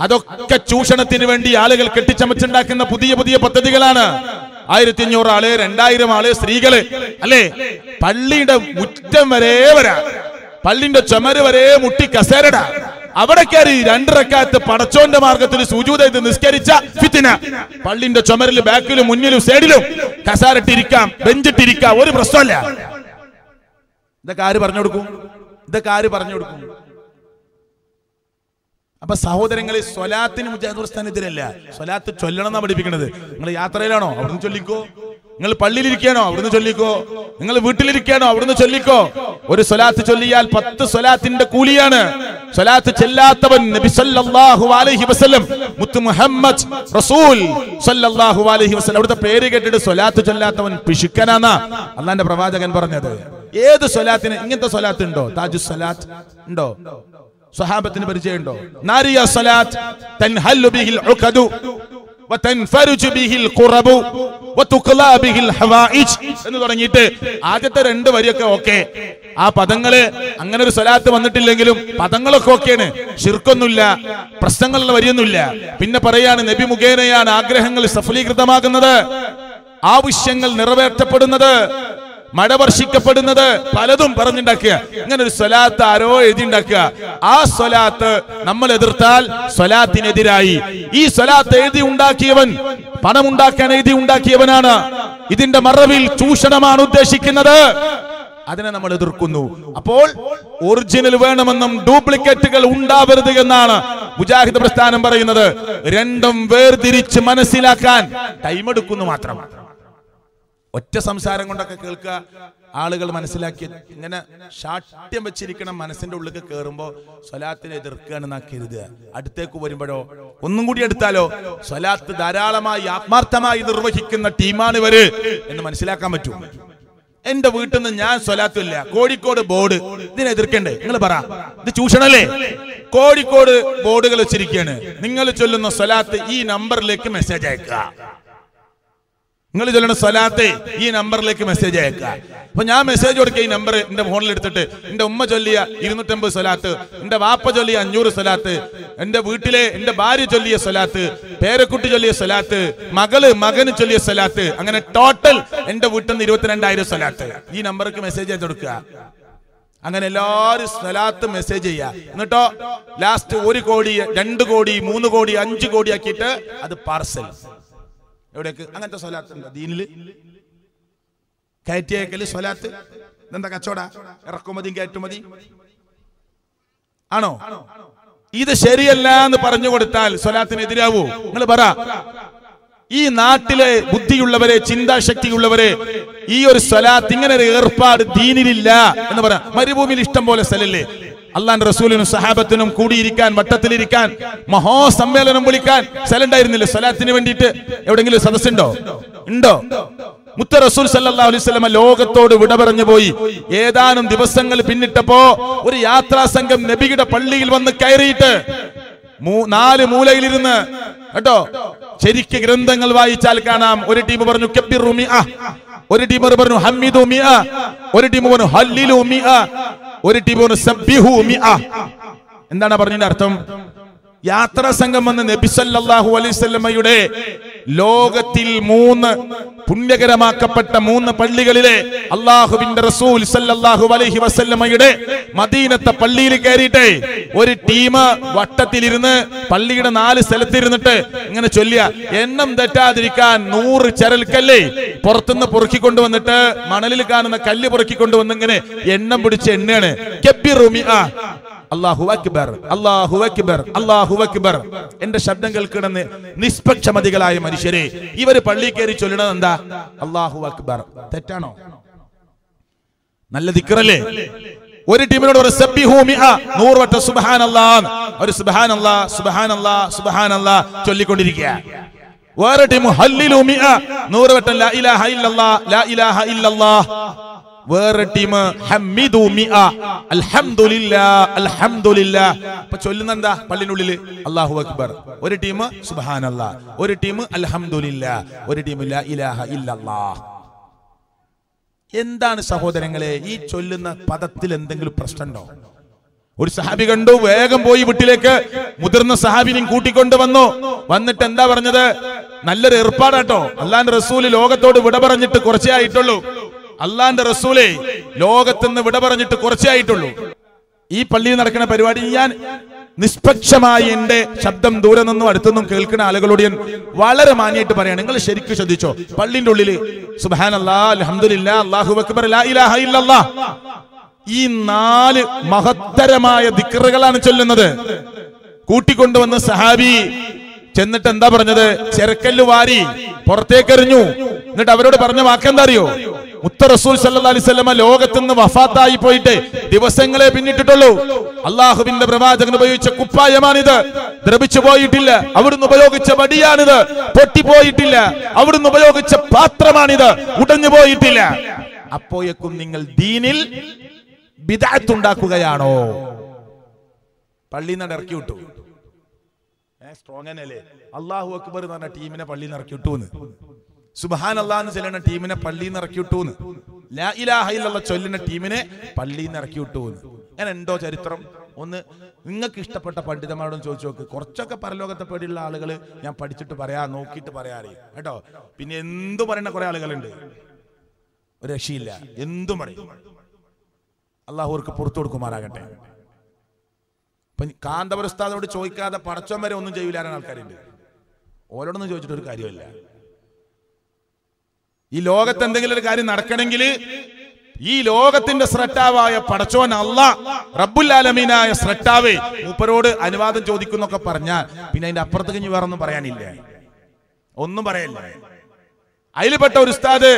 അതൊക്കെ ചൂഷണത്തിന് വേണ്ടി ആളുകൾ കെട്ടിച്ചമച്ചുണ്ടാക്കുന്ന പുതിയ പുതിയ പദ്ധതികളാണ്. ആയിരത്തി അഞ്ഞൂറ് ആൾ രണ്ടായിരം ആൾ സ്ത്രീകൾ. അല്ലേ? പള്ളിയുടെ മുറ്റം വരെ വരാ. പള്ളിന്റെ ചുമര് വരെ മുട്ടി കസേരട. അവിടെ കയറി രണ്ടിറക്കാത്ത് പടച്ചോന്റെ മാർഗത്തിൽ സുജൂത ഇത് നിസ്കരിച്ച ഫിത്തിന. പള്ളിന്റെ ചുമരിൽ ബാക്കിലും മുന്നിലും സൈഡിലും കസാരട്ടിരിക്കാം ബെഞ്ചിട്ടിരിക്കാം ഒരു പ്രശ്നമല്ല ഇതൊക്കെ ആര് പറഞ്ഞു കൊടുക്കും? ഇതൊക്കെ ആര് പറഞ്ഞു കൊടുക്കും? അപ്പൊ സഹോദരങ്ങളെ സ്വലാത്തിന് മുജാഹിദ് പ്രസ്ഥാനത്തിനല്ല സ്വലാത്ത് ചൊല്ലണം എന്നാ പഠിപ്പിക്കുന്നത് നിങ്ങൾ യാത്രയിലാണോ? അവിടുന്ന് ചൊല്ലിക്കോ. നിങ്ങൾ പള്ളിയിലിരിക്കണോ അവിടുന്ന് ചൊല്ലിക്കോ. നിങ്ങൾ വീട്ടിലിരിക്കണോ അവിടുന്ന് ചൊല്ലിക്കോ. ഒരു സ്വലാത്ത് ചൊല്ലിയാൽ പത്ത് സ്വലാത്തിന്റെ കൂലിയാണ്. സ്വലാത്ത് ചെല്ലാത്തവൻ നബി സല്ലല്ലാഹു അലൈഹി വസല്ലം മുത്ത് മുഹമ്മദ് റസൂൽ സല്ലല്ലാഹു അലൈഹി വസല്ലം. അവിടുത്തെ പേര് കേട്ടിട്ട് സ്വലാത്ത് ചൊല്ലാത്തവൻ പിശുക്കനാന്നാ അള്ളാന്റെ പ്രവാചകൻ പറഞ്ഞത്. ഏത് സ്വലാത്തിന് ഇങ്ങനത്തെ സ്വലാത്ത് ഉണ്ടോ? താജു സ്വലാത്ത് ഉണ്ടോ? സ്വഹാബത്തിന് പരിചയമുണ്ടോ? നാരിയ സ്വലാത്ത് തൻഹല്ലു ബിഹിൽ ഉഖദു ബിഹിൽ ഹവായിജ് എന്ന് തുടങ്ങിയിട്ട് ആദ്യത്തെ രണ്ട് വരിയൊക്കെ ഓക്കെ. ആ പദങ്ങൾ അങ്ങനെ ഒരു സ്വലാത്ത് വന്നിട്ടില്ലെങ്കിലും പദങ്ങളൊക്കെ ഓക്കെയാണ് ഷിർക്കൊന്നുമില്ല പ്രശ്നങ്ങളുള്ള വരിയൊന്നുമില്ല. പിന്നെ പറയാണ് നബി മുഖേനയാണ് ആഗ്രഹങ്ങൾ സഫലീകൃതമാകുന്നത് ആവശ്യങ്ങൾ നിറവേറ്റപ്പെടുന്നത്. മഴ വർഷിക്കപ്പെടുന്നത് പലതും പറഞ്ഞുണ്ടാക്കുക. ഇങ്ങനെ ഒരു സ്വലാത്ത് ആരോ എഴുതിണ്ടാക്കുക. ആ സ്വലാത്ത് നമ്മൾ എതിർത്താൽ സ്വലാത്തിനെതിരായി. ഈ സ്വലാത്ത് എഴുതി ഉണ്ടാക്കിയവൻ പണം ഉണ്ടാക്കാൻ എഴുതി ഉണ്ടാക്കിയവനാണ്. ഇതിന്റെ മറവിൽ ചൂഷണമാണ് ഉദ്ദേശിക്കുന്നത്. അതിനെ നമ്മൾ എതിർക്കുന്നു. അപ്പോൾ ഒറിജിനൽ വേണമെന്നും ഡ്യൂപ്ലിക്കേറ്റുകൾ ഉണ്ടാവരുത് എന്നാണ് മുജാഹിദ് പ്രസ്ഥാനം പറയുന്നത്. രണ്ടും വേർതിരിച്ച് മനസ്സിലാക്കാൻ ടൈം എടുക്കുന്നു മാത്രമാണ് ഒറ്റ സംസാരം കൊണ്ടൊക്കെ കേൾക്കുക. ആളുകൾ മനസ്സിലാക്കി. ഇങ്ങനെ ശാഠ്യം വെച്ചിരിക്കണം മനസ്സിന്റെ ഉള്ളിൽ കയറുമ്പോ സ്വലാത്തിനെ എതിർക്കുകയാണെന്നാ കരുതുക. അടുത്തേക്ക് വരുമ്പോഴോ ഒന്നും കൂടി എടുത്താലോ സ്വലാത്ത് ധാരാളമായി ആത്മാർത്ഥമായി നിർവഹിക്കുന്ന ടീമാണ് ഇവർ എന്ന് മനസ്സിലാക്കാൻ പറ്റും. എന്റെ വീട്ടിൽ നിന്ന് ഞാൻ സ്വലാത്തില്ല. കോഴിക്കോട് ബോർഡ്. ഇതിനെ എതിർക്കണ്ടേ? നിങ്ങൾ പറ. ഇത് ചൂഷണല്ലേ? കോഴിക്കോട് ബോർഡുകൾ വെച്ചിരിക്കുകയാണ്. നിങ്ങൾ ചൊല്ലുന്ന സ്വലാത്ത് ഈ നമ്പറിലേക്ക് മെസ്സേജ് അയക്കുക. നിങ്ങൾ ചൊല്ലണ സ്വലാത്തെ ഈ നമ്പറിലേക്ക് മെസ്സേജ് അയക്കുക. അപ്പൊ ഞാൻ മെസ്സേജ് കൊടുക്കുക ഈ നമ്പർ എന്റെ ഫോണിൽ എടുത്തിട്ട് എന്റെ ഉമ്മ ചൊല്ലിയ ഇരുന്നൂറ്റമ്പത് സ്വലാത്ത് എന്റെ വാപ്പ ചൊല്ലിയ അഞ്ഞൂറ് സ്വലാത്ത് എന്റെ വീട്ടിലെ എന്റെ ഭാര്യ ചൊല്ലിയ സ്വലാത്ത് പേരക്കുട്ടി ചൊല്ലിയ സ്വലാത്ത് മകൾ മകന് ചൊല്ലിയ സ്വലാത്ത് അങ്ങനെ ടോട്ടൽ എന്റെ വീട്ടിൽ നിന്ന് ഇരുപത്തിരണ്ടായിരം സ്വലാത്ത്. ഈ നമ്പർക്ക് മെസ്സേജ് ചെയ്ത് കൊടുക്കുക. അങ്ങനെ എല്ലാവരും സ്ഥലത്ത് മെസ്സേജ് ചെയ്യുക. എന്നിട്ടോ ലാസ്റ്റ് ഒരു കോടി രണ്ട് കോടി മൂന്ന് കോടി അഞ്ച് കോടി ആക്കിയിട്ട് അത് പാർസൽ എവിടേക്ക് അങ്ങനത്തെ സ്വലാത്ത് ഉണ്ടോ? ദീനിൽ? കയറ്റിയേക്കൽ സ്വലാത്ത്? ഇതെന്താ കച്ചവട? ഇറക്കുമതിയും കയറ്റുമതി? ആണോ? ഇത് ശരിയല്ല എന്ന് പറഞ്ഞു കൊടുത്താൽ സ്വലാത്തിനെതിരാവൂ. നിങ്ങൾ പറ. ഈ നാട്ടിലെ ബുദ്ധിയുള്ളവരെ ചിന്താശക്തിയുള്ളവരെ ഈ ഒരു സ്വലാത്ത് ഇങ്ങനെ ഒരു ഏർപ്പാട് ദീനിലില്ല എന്ന് പറയാം മരുഭൂമിയിൽ ഇഷ്ടം പോലെ സ്ഥലല്ലേ? അള്ളാന്റെ റസൂലിനും സഹാബത്തിനും കൂടിയിരിക്കാൻ വട്ടത്തിലിരിക്കാൻ മഹാസമ്മേളനം വിളിക്കാൻ സ്ഥലം സ്ഥലത്തിന് വേണ്ടിയിട്ട് എവിടെങ്കിലും സദസ്സുണ്ടോ? ഉണ്ടോ? മുത്ത റസൂൽ സല്ലല്ലാഹു അലൈഹി വസല്ലമ ലോകത്തോട് വിട പറഞ്ഞു പോയി. ഏതാനും ദിവസങ്ങൾ പിന്നിട്ടപ്പോ ഒരു യാത്രാ സംഘം നബിയുടെ പള്ളിയിൽ വന്ന് കയറിയിട്ട് നാല് മൂലയിലിരുന്ന് കേട്ടോ? ശരിക്ക് ഗ്രന്ഥങ്ങൾ വായിച്ചാൽ കാണാം. ഒരു ടീം പറഞ്ഞു കബ്ബിറു മിഅ. ഒരു ടീം പറഞ്ഞു ഹമ്മിദു മിഅ. ഒരു ടീം പറഞ്ഞു ഹല്ലിലു മിഅ. ഒരു ടീം പറഞ്ഞു സബ്ബിഹു മിഅ. എന്താണ് പറഞ്ഞതിന്റെ അർത്ഥം യാത്രാ സംഘം വന്ന് നബി സല്ലല്ലാഹു അലൈഹി വസല്ലമയുടെ ലോകത്തിൽ മൂന്ന് പുണ്യകരമാക്കപ്പെട്ട മൂന്ന് പള്ളികളിലെ അള്ളാഹുവിന്റെ റസൂൽ സല്ലല്ലാഹു അലൈഹി വസല്ലമയുടെ മദീനത്തെ പള്ളിയിൽ കയറിയിട്ട് ഒരു ടീം വട്ടത്തിലിരുന്ന് പള്ളിയുടെ നാല് സ്ഥലത്തിരുന്നിട്ട് ഇങ്ങനെ ചൊല്ലിയ എണ്ണം തെറ്റാതിരിക്കാൻ നൂറ് ചരൽക്കല്ലേ പുറത്തുനിന്ന് പൊറുക്കിക്കൊണ്ടുവന്നിട്ട് മണലിൽ കാണുന്ന കല്ല് പൊറുക്കിക്കൊണ്ടുവന്ന് ഇങ്ങനെ എണ്ണം പിടിച്ച് എണ്ണയാണ് അള്ളാഹു അക്ബർ അള്ളാഹു അക്ബർ അള്ളാഹു അക്ബർ. എന്റെ ശബ്ദം കേൾക്കണമെന്ന് നിഷ്പക്ഷമതികളായ മനുഷ്യരെ ഇവർ പള്ളി കയറി ചൊല്ലണത് എന്താ? അള്ളാഹു അക്ബർ. തെറ്റാണോ? നല്ല ദിക്കറല്ലേ ഒരു ടീമിനോട് ഒരു നൂറ് വട്ടം അല്ലാ ഒരു സുബ്ഹാനല്ലാ സുബ്ഹാനല്ലാ സുബ്ഹാനല്ലാ ചൊല്ലിക്കൊണ്ടിരിക്കുക. വേറെ ടീം നൂറ് വട്ടം ലാ ഇലാഹ ഇല്ലല്ലാ ലാ ഇലാഹ ഇല്ലല്ലാ. വേറെ ടീം ഇപ്പൊ ചൊല്ലുന്ന എന്താ പള്ളിനുള്ളിൽ അല്ലാഹു അക്ബർ. ഒരു ടീം സുബ്ഹാനല്ലാ. ഒരു ടീം അൽഹംദുലില്ലാ. ഒരു ടീം ഇലാഹ ഇല്ലല്ലാ. എന്താണ് സഹോദരങ്ങളെ ഈ ചൊല്ലുന്ന പദത്തിൽ എന്തെങ്കിലും പ്രശ്നമുണ്ടോ? ഒരു സഹാബി കണ്ടു വേഗം പോയി വീട്ടിലേക്ക്. മുതിർന്ന സഹാബിനെയും കൂട്ടിക്കൊണ്ട് വന്നു. വന്നിട്ട് എന്താ പറഞ്ഞത്? നല്ലൊരു ഏർപ്പാടാട്ടോ. അല്ലാണ്ട് റസൂൽ ലോകത്തോട് വിട പറഞ്ഞിട്ട് കുറച്ചേ ആയിട്ടുള്ളൂ. അള്ളാന്റെ റസൂലെ ലോകത്തുനിന്ന് വിട പറഞ്ഞിട്ട് കുറച്ചായിട്ടുള്ളൂ. ഈ പള്ളിയിൽ നടക്കുന്ന പരിപാടി ഞാൻ നിഷ്പക്ഷമായി എന്റെ ശബ്ദം ദൂരെ നിന്നും അടുത്തുനിന്നും കേൾക്കുന്ന ആളുകളോട് ഞാൻ വളരെ മാന്യായിട്ട് പറയാണ്. നിങ്ങൾ ശരിക്കും ശ്രദ്ധിച്ചോ? പള്ളിന്റെ ഉള്ളിൽ സുബാനല്ലാ അലഹമില്ല അള്ളാഹു അക്ബർ ഈ നാല് മഹത്തരമായ ദിക്കറുകളാണ് ചൊല്ലുന്നത്. കൂട്ടിക്കൊണ്ടുവന്ന സഹാബി ചെന്നിട്ട് എന്താ പറഞ്ഞത്? ചെറുക്കല്ല് വാരി പുറത്തേക്കെറിഞ്ഞു. എന്നിട്ട് അവരോട് പറഞ്ഞ വാക്കെന്താ അറിയോ? മുത്ത റസൂൽ സല്ലല്ലാഹു അലൈഹി വസല്ലമ ലോകത്ത് നിന്ന് വഫാത്തായി പോയിട്ട് ദിവസങ്ങളെ പിന്നിട്ടിട്ടുള്ളൂ. അള്ളാഹുവിന്റെ പ്രവാചകൻ ഉപയോഗിച്ച കുപ്പായമാണിത്. ദ്രവിച്ചു പോയിട്ടില്ല. അവിടുന്ന് ഉപയോഗിച്ച വടിയാണിത്. പൊട്ടിപ്പോയിട്ടില്ല. അവിടുന്ന് ഉപയോഗിച്ച പാത്രമാണിത്. ഉടഞ്ഞു പോയിട്ടില്ല. അപ്പോഴേക്കും നിങ്ങൾ ദീനിൽ ബിദാത്തുണ്ടാക്കുകയാണോ പള്ളിയിൽ നിന്ന് വിട്ടു. സ്ട്രോങ് തന്നെയല്ലേ? അള്ളാഹു അക്ബർ എന്ന് പറഞ്ഞ ടീമിനെ പള്ളിയിൽ നിന്ന് അള്ളാന്ന് ചെല്ലുന്ന ടീമിനെ പള്ളിയിൽ നിന്ന് ഇറക്കി വിട്ടു എന്ന് ലാ ഇലാഹ ഇല്ലല്ലാഹ് ചൊല്ലുന്ന ടീമിനെ പള്ളിയിൽ നിന്ന് ഇറക്കി വിട്ടു അങ്ങനെ ഉണ്ടോ ചരിത്രം. ഒന്ന് നിങ്ങൾക്ക് ഇഷ്ടപ്പെട്ട പണ്ഡിതന്മാരോടും ചോദിച്ചു നോക്ക്. കുറച്ചൊക്കെ പരലോകത്തെ പേടിയുള്ള ആളുകൾ ഞാൻ പഠിച്ചിട്ട് പറയാ നോക്കിയിട്ട് പറയാറേ കേട്ടോ? പിന്നെ എന്തു പറയുന്ന കുറെ ആളുകളുണ്ട്. ഒരു രക്ഷയില്ല. എന്തും പറയും. അള്ളാഹുർക്ക് പുറത്തു കൊടുക്കുമാറാകട്ടെ. ഇപ്പൊ കാന്തപുര ചോദിക്കാതെ പടച്ചോൻ വരെ ഒന്നും ചെയ്യില്ലാരാണ് ആൾക്കാരുണ്ട്. ഓരോടൊന്നും ചോദിച്ചിട്ട് ഒരു കാര്യമില്ല ഈ ലോകത്ത് എന്തെങ്കിലും ഒരു കാര്യം നടക്കണമെങ്കിൽ ഈ ലോകത്തിന്റെ സ്രട്ടാവായ പടച്ചോൻ അല്ല റബ്ബുല്ലാലമീനായ സ്രട്ടാവേ മൂപ്പരോട് അനുവാദം ചോദിക്കുന്നൊക്കെ പറഞ്ഞാൽ പിന്നെ അതിന്റെ അപ്പുറത്ത് കഴിഞ്ഞ് വേറൊന്നും പറയാനില്ല. ഒന്നും പറയല്ല. അതിൽപ്പെട്ട ഒരു ഉസ്താദ്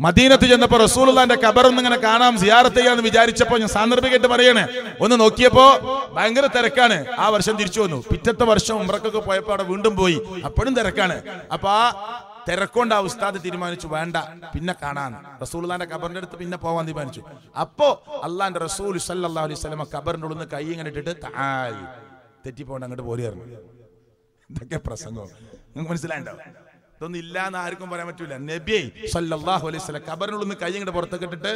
മദീനത്ത് ചെന്നപ്പോ റസൂലുള്ളാന്റെ കബറൊന്നും ഇങ്ങനെ കാണാം സിയാറത്ത് ചെയ്യാന്ന് വിചാരിച്ചപ്പോ ഞാൻ സാന്ദർഭികമായിട്ട് പറയണേ. ഒന്ന് നോക്കിയപ്പോ ഭയങ്കര തിരക്കാണ്. ആ വർഷം തിരിച്ചു വന്നു. പിറ്റത്തെ വർഷം ഉമ്രക്കൊക്കെ പോയപ്പോ അവിടെ വീണ്ടും പോയി. അപ്പോഴും തിരക്കാണ്. അപ്പൊ ആ തിരക്കൊണ്ട് ഉസ്താദ് തീരുമാനിച്ചു വേണ്ട പിന്നെ കാണാൻ. റസൂലുള്ളാന്റെ ഖബറിന്റെ അടുത്ത് പിന്നെ പോവാൻ തീരുമാനിച്ചു. അപ്പോ അള്ളാന്റെ റസൂൽ സല്ലല്ലാഹു അലൈഹി വസല്ലമ കബറിന്റെ ഉള്ളിൽ നിന്ന് കൈ ഇങ്ങനെ ഇട്ടിട്ട് തായി. തെറ്റിപ്പോണ്ട് അങ്ങോട്ട് പോരുകയായിരുന്നു ഇതൊക്കെ പ്രസംഗം. നിങ്ങൾക്ക് മനസ്സിലായിണ്ടാവും ഇതൊന്നും ഇല്ല എന്ന് ആർക്കും പറയാൻ പറ്റൂല. നബിയെ സല്ലല്ലാഹു അലൈഹി വസല്ലം കബറിനുള്ളിൽ നിന്ന് കൈ ഇങ്ങോട്ട് പുറത്തേക്ക് ഇട്ടിട്ട്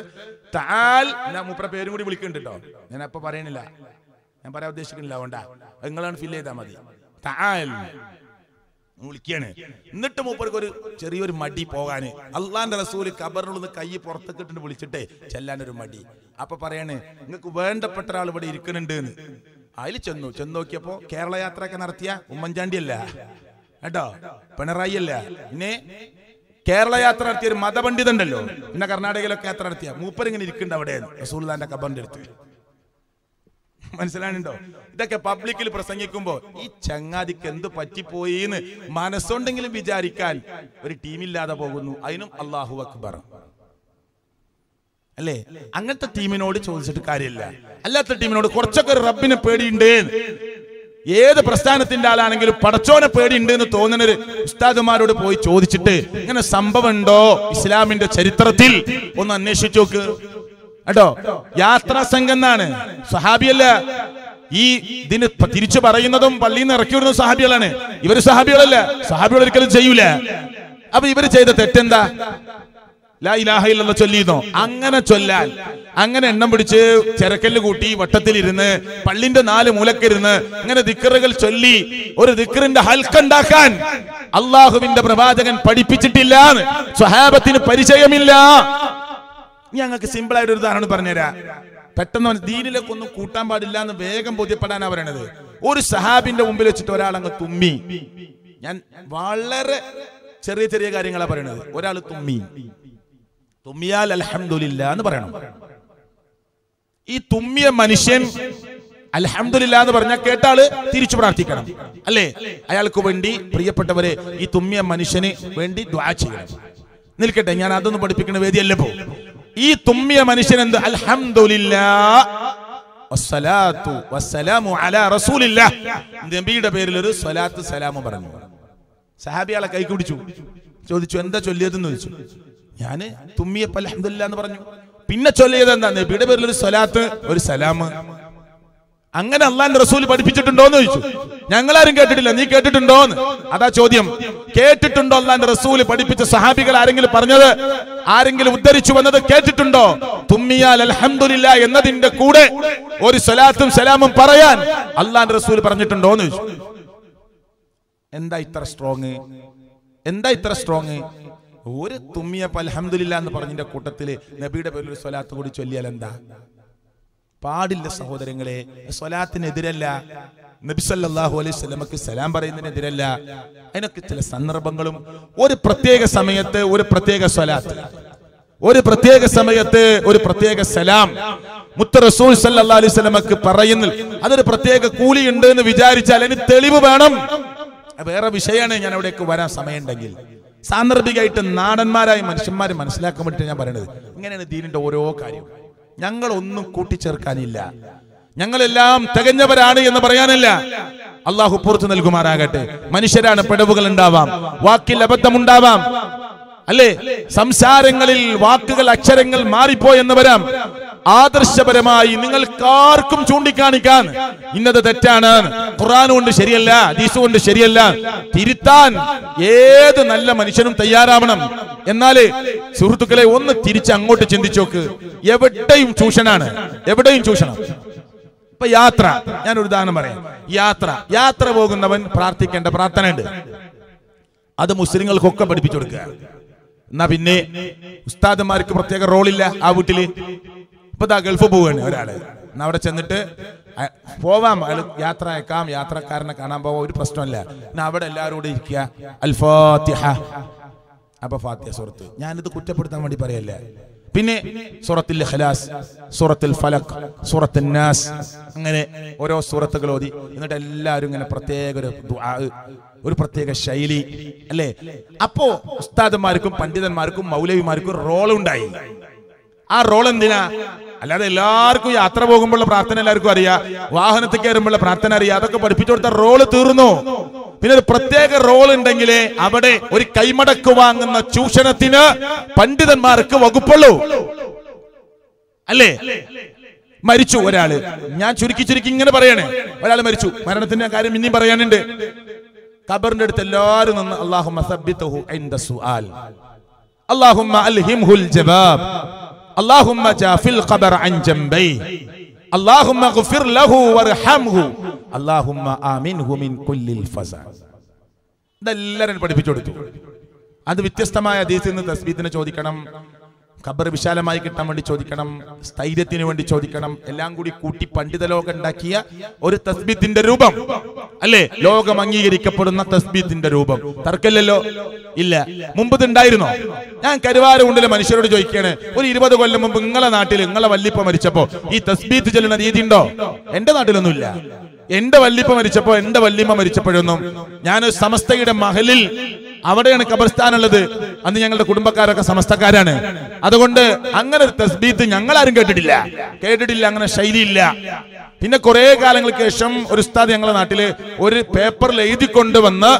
താൽ ഞാൻ മുപ്പറ പേരും കൂടി വിളിക്കുന്നുണ്ട്? ഞാൻ അപ്പൊ പറയണില്ല. ഞാൻ പറയാൻ ഉദ്ദേശിക്കുന്നില്ല അതുകൊണ്ടാ. അത് നിങ്ങളാണ് ഫില്ല് ചെയ്താൽ മതി. താൽ വിളിക്കാണ്. എന്നിട്ട് മൂപ്പർക്ക് ഒരു ചെറിയൊരു മടി പോകാന്. അള്ളാന്റെ റസൂൽ കബറിനുള്ളിൽ കൈ പുറത്തേക്ക് ഇട്ടിട്ട് വിളിച്ചിട്ടേ ചെല്ലാനൊരു മടി. അപ്പൊ പറയാണ് നിങ്ങൾക്ക് വേണ്ടപ്പെട്ട ഒരാൾ ഇവിടെ ഇരിക്കുന്നുണ്ട് എന്ന് അതിൽ ചെന്നു. ചെന്ന് നോക്കിയപ്പോ കേരള യാത്രയൊക്കെ നടത്തിയ ഉമ്മൻചാണ്ടി അല്ല കേട്ടോ? പിണറായി അല്ല പിന്നെ കേരള യാത്ര നടത്തിയ ഒരു മതപണ്ഡിതണ്ടല്ലോ പിന്നെ കർണാടകയിലൊക്കെ യാത്ര നടത്തിയ. മൂപ്പർ ഇങ്ങനെ ഇരിക്കുന്നുണ്ട് അവിടെ റസൂല്ലാന്റെ കബറിന്റെ അടുത്ത്. മനസ്സിലാണുണ്ടോ ഇതൊക്കെ പബ്ലിക്കിൽ പ്രസംഗിക്കുമ്പോ ഈ ചങ്ങാതിക്ക് എന്ത് പറ്റിപ്പോയി എന്ന് മനസ്സുണ്ടെങ്കിലും വിചാരിക്കാൻ ഒരു ടീമില്ലാതെ പോകുന്നു. അതിനും അള്ളാഹു അക്ബർ. അല്ലേ? അങ്ങനത്തെ ടീമിനോട് ചോദിച്ചിട്ട് കാര്യമില്ല. അല്ലാത്ത ടീമിനോട് കുറച്ചൊക്കെ ഒരു റബ്ബിനെ പേടിയുണ്ട്. ഏത് പ്രസ്ഥാനത്തിന്റെ ആളാണെങ്കിലും പടച്ചോനെ പേടിയുണ്ട് എന്ന് തോന്നുന്ന ഒരു ഉസ്താദുമാരോട് പോയി ചോദിച്ചിട്ട് ഇങ്ങനെ സംഭവം ഉണ്ടോ ഇസ്ലാമിന്റെ ചരിത്രത്തിൽ? ഒന്ന് അന്വേഷിച്ചു നോക്ക്. കേട്ടോ? യാത്രാ സംഘം എന്നാണ് സഹാബിയല്ല ഈ ഇതിന് തിരിച്ചു പറയുന്നതും പള്ളിയിൽ നിന്ന് ഇറക്കി വിടുന്ന സഹാബികളാണ്. ഇവർ സഹാബികളല്ല. സഹാബികൾ ഒരിക്കലും ചെയ്യൂല. അപ്പൊ ഇവർ ചെയ്ത തെറ്റെന്താ? ലാ ഇലാഹ ഇല്ലല്ലാഹ് ചൊല്ലിയിരുന്നോ അങ്ങനെ ചൊല്ലാൻ. അങ്ങനെ എണ്ണം പിടിച്ച് ചെരക്കല്ല് കൂട്ടി വട്ടത്തിലിരുന്ന് പള്ളിന്റെ നാല് മൂലക്കിരുന്ന് അങ്ങനെ ദിക്കറുകൾ ചൊല്ലി ഒരു ദിക്കറിന്റെ ഹൽക്കുണ്ടാക്കാൻ അള്ളാഹുവിന്റെ പ്രവാചകൻ പഠിപ്പിച്ചിട്ടില്ല സ്വഹാബത്തിന് പരിചയമില്ല. ഞങ്ങൾക്ക് സിമ്പിളായിട്ട് ഒരു ഉദാഹരണം പറഞ്ഞുതരാം. പെട്ടെന്ന് ദീനിലേക്ക് ഒന്നും കൂട്ടാൻ പാടില്ല എന്ന് വേഗം ബോധ്യപ്പെടാനാ പറയണത്. ഒരു സഹാബിന്റെ മുമ്പിൽ വെച്ചിട്ട് ഒരാൾ അങ്ങ് തുമ്മി. ഞാൻ വളരെ ചെറിയ ചെറിയ കാര്യങ്ങളാ പറയണത്. ഒരാൾ തുമ്മി. തുമ്മിയാൽ അലഹമില്ല എന്ന് പറയണം. ഈ തുമ്മിയ മനുഷ്യൻ അലഹമില്ല എന്ന് പറഞ്ഞാൽ കേട്ടാൾ തിരിച്ചു പ്രാർത്ഥിക്കണം. അല്ലേ? അയാൾക്ക് വേണ്ടി പ്രിയപ്പെട്ടവരെ ഈ തുമ്മിയ മനുഷ്യന് വേണ്ടി ദ്വാ ചെയ്യണം. നിൽക്കട്ടെ ഞാൻ അതൊന്നും പഠിപ്പിക്കുന്ന വേദിയല്ലേ പോ? ഈ തുമ്മിയ മനുഷ്യൻ എന്ത് നബിയുടെ പേരിൽ ഒരു സ്വലാത്ത് സലാമു പറഞ്ഞു. സഹാബിയാളെ കൈക്കുടിച്ചു ചോദിച്ചു എന്താ ചൊല്ലിയതെന്ന്? ചോദിച്ചു. ഞാൻ തുമ്മിയപ്പ അൽഹംദുലില്ലാ എന്ന് പറഞ്ഞു. പിന്നെ ചൊല്ലിയത് എന്താ നബിയുടെ പേരിൽ ഒരു സ്വലാത്ത് ഒരു സലാം അങ്ങനെ അള്ളാന്റെ റസൂൽ പഠിപ്പിച്ചിട്ടുണ്ടോ എന്ന് ചോദിച്ചു. ഞങ്ങളാരും കേട്ടിട്ടില്ല. നീ കേട്ടിട്ടുണ്ടോ എന്ന് അതാ ചോദ്യം. കേട്ടിട്ടുണ്ടോ അള്ളാന്റെ റസൂൽ പഠിപ്പിച്ച സഹാബികൾ ആരെങ്കിലും പറഞ്ഞത്? ആരെങ്കിലും ഉദ്ധരിച്ചു വന്നത് കേട്ടിട്ടുണ്ടോ? തുമ്മിയാൽ അലഹമില്ല എന്നതിന്റെ കൂടെ ഒരു സ്വലാത്തും സലാമും പറയാൻ അള്ളാന്റെ റസൂൽ പറഞ്ഞിട്ടുണ്ടോ എന്ന് ചോദിച്ചു. എന്താ ഇത്ര സ്ട്രോങ് എന്താ ഇത്ര സ്ട്രോങ് ഒരു തുമ്മിയപ്പ അലഹമില്ല എന്ന് പറഞ്ഞതിന്റെ കൂട്ടത്തിൽ നബിയുടെ പേരിൽ സ്വലാത്ത് കൂടി ചൊല്ലിയാൽ എന്താ? പാടില്ല സഹോദരങ്ങളെ സ്വലാത്തിനെതിരല്ല. നബിസല്ലാഹു അലൈഹി സ്വലമക്ക് സലാം പറയുന്നതിനെതിരല്ല. അതിനൊക്കെ ചില സന്ദർഭങ്ങളും. ഒരു പ്രത്യേക സമയത്ത് ഒരു പ്രത്യേക സ്വലാത്ത്. ഒരു പ്രത്യേക സമയത്ത് ഒരു പ്രത്യേക സലാം. മുത്ത റസൂൽ സല്ലാ അലൈഹി സ്വലമക്ക് പറയുന്നു അതൊരു പ്രത്യേക കൂലി ഉണ്ട് എന്ന് വിചാരിച്ചാൽ അതിന് തെളിവ് വേണം. വേറെ വിഷയമാണ് ഞാൻ അവിടേക്ക് വരാൻ സമയമുണ്ടെങ്കിൽ. സാന്ദർഭികമായിട്ട് നാടന്മാരായ മനുഷ്യന്മാരെ മനസ്സിലാക്കാൻ വേണ്ടിയിട്ട് ഞാൻ പറയുന്നത് ഇങ്ങനെയാണ് ദീനിന്റെ ഓരോ കാര്യം ഞങ്ങൾ ഒന്നും കൂട്ടിച്ചേർക്കാനില്ല. ഞങ്ങളെല്ലാം തികഞ്ഞവരാണ് എന്ന് പറയാനല്ല. അള്ളാഹു പുറത്തു നൽകുമാറാകട്ടെ. മനുഷ്യരാണ് പിടവുകൾ ഉണ്ടാവാം വാക്കിൽ അബദ്ധമുണ്ടാവാം. അല്ലേ? സംസാരങ്ങളിൽ വാക്കുകൾ അക്ഷരങ്ങൾ മാറിപ്പോയെന്ന് വരാം. ആദർശപരമായി നിങ്ങൾക്കാർക്കും ചൂണ്ടിക്കാണിക്കാൻ. ഇന്നത് തെറ്റാണ്. ഖുറാൻ കൊണ്ട് ശരിയല്ല ഹദീസ് കൊണ്ട് ശരിയല്ല. തിരുത്താൻ ഏത് നല്ല മനുഷ്യനും തയ്യാറാവണം. എന്നാൽ സുഹൃത്തുക്കളെ ഒന്ന് തിരിച്ച് അങ്ങോട്ട് ചിന്തിച്ചോക്ക്. എവിടെയും ചൂഷണാണ്. എവിടെയും ചൂഷണം. ഇപ്പൊ യാത്ര. ഞാൻ ഒരു ഉദാഹരണം പറയാം. യാത്ര. യാത്ര പോകുന്നവൻ പ്രാർത്ഥിക്കേണ്ട പ്രാർത്ഥന ഉണ്ട് അത് മുസ്ലിങ്ങൾക്കൊക്കെ പഠിപ്പിച്ചു കൊടുക്കുക. എന്നാ പിന്നെ ഉസ്താദന്മാർക്ക് പ്രത്യേക റോളില്ല ആ വീട്ടിൽ? ഇപ്പൊ ദാ ഗൾഫ് പോവുകയാണ് ഒരാൾ. എന്നാ അവിടെ ചെന്നിട്ട് പോവാം. യാത്ര അയക്കാം യാത്രക്കാരനെ കാണാൻ പോവാം. ഒരു പ്രശ്നമല്ല എന്നാ അവിടെ എല്ലാവരും കൂടെ ഇരിക്കുക. അൽഫാത്തിഹ. അപ്പൊ ഫാത്തിഹ സുഹൃത്ത് ഞാനിത് കുറ്റപ്പെടുത്താൻ വേണ്ടി പറയല്ലേ? പിന്നെ സൂറത്തിൽ ഹലാസ് സൂറത്തുൽ ഫലക് സുറത്തിൽ നാസ്. അങ്ങനെ ഓരോ സൂറത്തുകൾ ഓതി. എന്നിട്ട് എല്ലാവരും ഇങ്ങനെ പ്രത്യേക ഒരു ഒരു പ്രത്യേക ശൈലി. അല്ലേ? അപ്പോ ഉസ്താദന്മാർക്കും പണ്ഡിതന്മാർക്കും മൗലവിമാർക്കും റോൾ ഉണ്ടായി ആ റോൾ എന്തിനാ? അല്ലാതെ എല്ലാവർക്കും യാത്ര പോകുമ്പോഴുള്ള പ്രാർത്ഥന എല്ലാവർക്കും അറിയാ. വാഹനത്തിൽ കയറുമ്പോഴുള്ള പ്രാർത്ഥന അറിയാം. അതൊക്കെ പഠിപ്പിച്ചു കൊടുത്ത റോൾ തീർന്നു. പിന്നെ ഒരു പ്രത്യേക റോൾ ഉണ്ടെങ്കിലേ അവിടെ ഒരു കൈമടക്ക് വാങ്ങുന്ന ചൂഷണത്തിന് പണ്ഡിതന്മാർക്ക് വകുപ്പുള്ളൂ. അല്ലേ? മരിച്ചു ഒരാൾ. ഞാൻ ചുരുക്കി ചുരുക്കി ഇങ്ങനെ പറയണേ. ഒരാൾ മരിച്ചു. മരണത്തിന്റെ കാര്യം ഇനിയും പറയാനുണ്ട്. ഖബറിന്റെ അടുത്ത് എല്ലാവരും നിന്ന് അള്ളാഹുമ്മ സബ്ബിതഹു ഇൻദ സുആൽ. اللهم ألهمه الجباب اللهم جاف القبر عن جنبيه اللهم اغفر له وارحمه اللهم آمنه من كل الفزع ഇതെല്ലാരും പഠിപ്പിച്ചു കൊടുത്തു അത് വ്യത്യസ്തമായ അതീസിൽ നിന്ന് തസ്ബീത്തിനെ ചോദിക്കണം ഖബർ വിശാലമായി കിട്ടാൻ വേണ്ടി ചോദിക്കണം സ്ഥൈര്യത്തിന് വേണ്ടി ചോദിക്കണം എല്ലാം കൂടി കൂട്ടി പണ്ഡിത ലോകം ഉണ്ടാക്കിയ ഒരു തസ്ബീത്തിന്റെ രൂപം. അല്ലേ? ലോകം അംഗീകരിക്കപ്പെടുന്ന തസ്ബീത്തിന്റെ രൂപം. തർക്കല്ലല്ലോ ഇല്ല. മുമ്പ് ഉണ്ടായിരുന്നോ ഞാൻ കരുവാരകുണ്ടിലെ മനുഷ്യരോട് ചോദിക്കുകയാണ് ഒരു ഇരുപത് കൊല്ലം മുമ്പ് നിങ്ങളെ നാട്ടിൽ നിങ്ങളെ വല്ലിപ്പ മരിച്ചപ്പോ ഈ തസ്ബീത്ത് ചെല്ലുന്ന രീതി ഉണ്ടോ എന്റെ നാട്ടിലൊന്നുമില്ല. എന്റെ വല്ലിപ്പ മരിച്ചപ്പോ എന്റെ വല്ലിമ്മ മരിച്ചപ്പോഴൊന്നും ഞാൻ സമസ്തയുടെ മഹലിൽ അവിടെയാണ് ഖബർസ്ഥാനുള്ളത് അന്ന് ഞങ്ങളുടെ കുടുംബക്കാരൊക്കെ സമസ്തക്കാരാണ്. അതുകൊണ്ട് അങ്ങനെ തസ്ബീത്ത് ഞങ്ങൾ ആരും കേട്ടിട്ടില്ല. കേട്ടിട്ടില്ല അങ്ങനെ ശൈലിയില്ല. പിന്നെ കുറെ കാലങ്ങൾക്ക് ശേഷം ഒരു ഉസ്താദ് ഞങ്ങളുടെ നാട്ടിൽ ഒരു പേപ്പറിൽ എഴുതിക്കൊണ്ട് കൊണ്ടുവന്ന്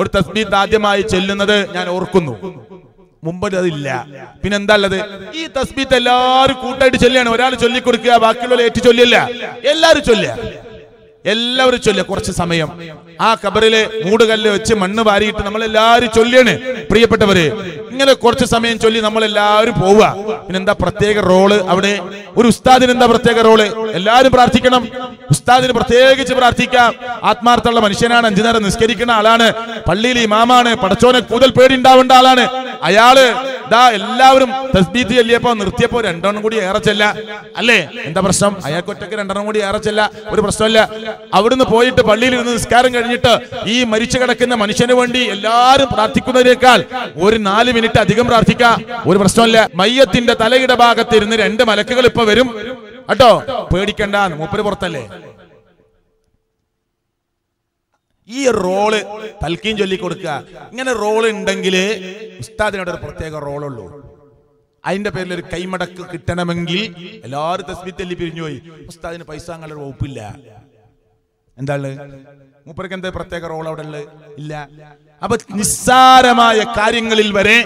ഒരു തസ്ബീത്ത് ആദ്യമായി ചെല്ലുന്നത് ഞാൻ ഓർക്കുന്നു. മുമ്പ് അതില്ല. പിന്നെ എന്താ ഉള്ളത്? ഈ തസ്ബീത്ത് എല്ലാവരും കൂട്ടായിട്ട് ചൊല്ലിയാണ് ഒരാൾ ചൊല്ലിക്കൊടുക്കുക ബാക്കിയുള്ള ഏറ്റു ചൊല്ലിയല്ല എല്ലാവരും ചൊല്ലുക. എല്ലാവരും ചൊല്ലുക കുറച്ച് സമയം. ആ കബറിലെ മൂടുകല്ല് വെച്ച് മണ്ണ് വാരിയിട്ട് നമ്മൾ എല്ലാവരും ചൊല്ലിയാണ് പ്രിയപ്പെട്ടവര് ഇങ്ങനെ കുറച്ച് സമയം ചൊല്ലി നമ്മൾ എല്ലാവരും പോവുക. പിന്നെന്താ പ്രത്യേക റോൾ അവിടെ? ഒരു ഉസ്താദിന് എന്താ പ്രത്യേക റോൾ? എല്ലാവരും പ്രാർത്ഥിക്കണം. ഉസ്താദിന് പ്രത്യേകിച്ച് പ്രാർത്ഥിക്കാം. ആത്മാർത്ഥമുള്ള മനുഷ്യനാണ് അഞ്ചു നേരം നിസ്കരിക്കുന്ന ആളാണ് പള്ളിയിൽ ഇമാമാണ് പടച്ചോനെ കൂടുതൽ പേടി ഉണ്ടാവേണ്ട ആളാണ്. അയാൾ ദാ എല്ലാവരും തസ്ബീത്ത് ചൊല്ലിയപ്പോ നിർത്തിയപ്പോ രണ്ടെണ്ണം കൂടി ഏറെ ചെല്ല. അല്ലേ? എന്താ പ്രശ്നം? അയാൾക്ക് ഒറ്റയ്ക്ക് രണ്ടെണ്ണം കൂടി ഏറെ ചെല്ല. ഒരു പ്രശ്നമല്ല അവിടുന്ന് പോയിട്ട് പള്ളിയിൽ ഇരുന്ന് നിസ്കാരം കഴിഞ്ഞിട്ട് ഈ മരിച്ചു കിടക്കുന്ന മനുഷ്യന് വേണ്ടി എല്ലാവരും പ്രാർത്ഥിക്കുന്നതിനേക്കാൾ ഒരു നാല് മിനിറ്റ് അധികം പ്രാർത്ഥിക്കാം. ഒരു പ്രശ്നമല്ല മയ്യത്തിന്റെ തലയുടെ ഭാഗത്ത് ഇരുന്ന് രണ്ട് മലക്കുകൾ ഇപ്പൊ വരും. കേട്ടോ? പേടിക്കണ്ട. മൂപ്പര് പുറത്തല്ലേ? ഈ റോൾ തൽക്കീം ചൊല്ലിക്കൊടുക്കുക ഇങ്ങനെ റോൾ ഉണ്ടെങ്കിൽ ഉസ്താദിനോട് ഒരു പ്രത്യേക റോളുള്ളൂ. അതിന്റെ പേരിൽ ഒരു കൈമടക്ക് കിട്ടണമെങ്കിൽ എല്ലാവരും തസ്ബി തല്ലി പിരിഞ്ഞു പോയി. ഉസ്താദിന് പൈസ അങ്ങനെ വകുപ്പില്ല. എന്താണ്? മൂപ്പർക്ക് എന്താ പ്രത്യേക റോൾ അവിടെ ഉള്ളത്? ഇല്ല. അപ്പൊ നിസ്സാരമായ കാര്യങ്ങളിൽ വരെ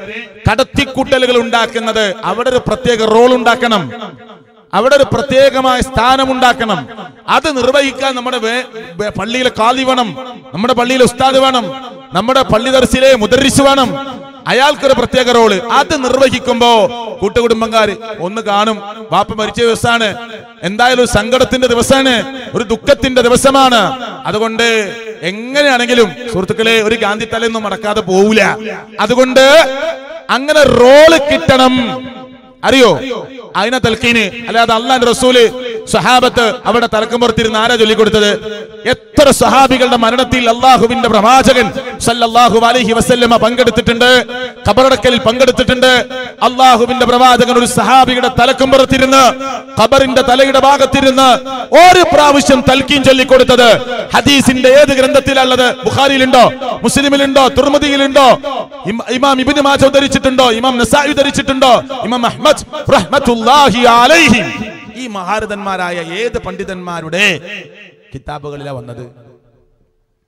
കടത്തിക്കൂട്ടലുകൾ ഉണ്ടാക്കുന്നത് അവിടെ ഒരു പ്രത്യേക റോൾ ഉണ്ടാക്കണം. അവിടെ ഒരു പ്രത്യേകമായ സ്ഥാനം ഉണ്ടാക്കണം അത് നിർവഹിക്കാൻ നമ്മുടെ പള്ളിയിലെ കാതി വേണം നമ്മുടെ പള്ളിയിലെ ഉസ്താദ് വേണം നമ്മുടെ പള്ളി ദർശിലെ മുദരിസ് വേണം. അയാൾക്കൊരു പ്രത്യേക റോൾ. അത് നിർവഹിക്കുമ്പോ കൂട്ടുകുടുംബക്കാര് ഒന്ന് കാണും. വാപ്പ മരിച്ച ദിവസമാണ് എന്തായാലും ഒരു സങ്കടത്തിന്റെ ദിവസമാണ് ഒരു ദുഃഖത്തിന്റെ ദിവസമാണ്. അതുകൊണ്ട് എങ്ങനെയാണെങ്കിലും സുഹൃത്തുക്കളെ ഒരു ഗാന്ധി തലയൊന്നും മടക്കാതെ പോവില്ല അതുകൊണ്ട് അങ്ങനെ റോൾ കിട്ടണം. അറിയോ? അതിനെ തൽക്കീന്. അല്ലാതെ അള്ളാന്റെ റസൂൽ സഹാബത്ത് അവിടെ തലക്കുമ്പുറത്തിരുന്ന് ആരാ ചൊല്ലിക്കൊടുത്തത്? എത്ര സഹാബികളുടെ മരണത്തിൽ അള്ളാഹുവിന്റെ പ്രവാചകൻ സല്ലല്ലാഹു അലൈഹി വസല്ലമ പങ്കെടുത്തിട്ടുണ്ട്? ഖബറടക്കലിൽ പങ്കെടുത്തിട്ടുണ്ട്. അള്ളാഹുവിന്റെ പ്രവാചകൻ ഒരു സഹാബിയുടെ തലക്കുമ്പുറത്തിരുന്ന് ഖബറിന്റെ തലയുടെ ഭാഗത്തിരുന്ന് ഒരു പ്രാവശ്യം തൽക്കീൻ ചൊല്ലിക്കൊടുത്തത്. ഹദീസിന്റെ ഏത് ഗ്രന്ഥത്തിലുള്ളത് ബുഖാരിയിലുണ്ടോ? മുസ്ലിമിലുണ്ടോ? തുർമതിയിലുണ്ടോ ഇമാം ഇബിന് മാജ ഉദ്ധരിച്ചിട്ടുണ്ടോ? ഇമാം നസായി ഉദ്ധരിച്ചിട്ടുണ്ടോ? ഇമാം അഹ്മദ് റഹ്മത്തുള്ളാഹി അലൈഹി. ഈ മഹാരഥന്മാരായ ഏത് പണ്ഡിതന്മാരുടെ കിതാബുകളിലാ വന്നത്?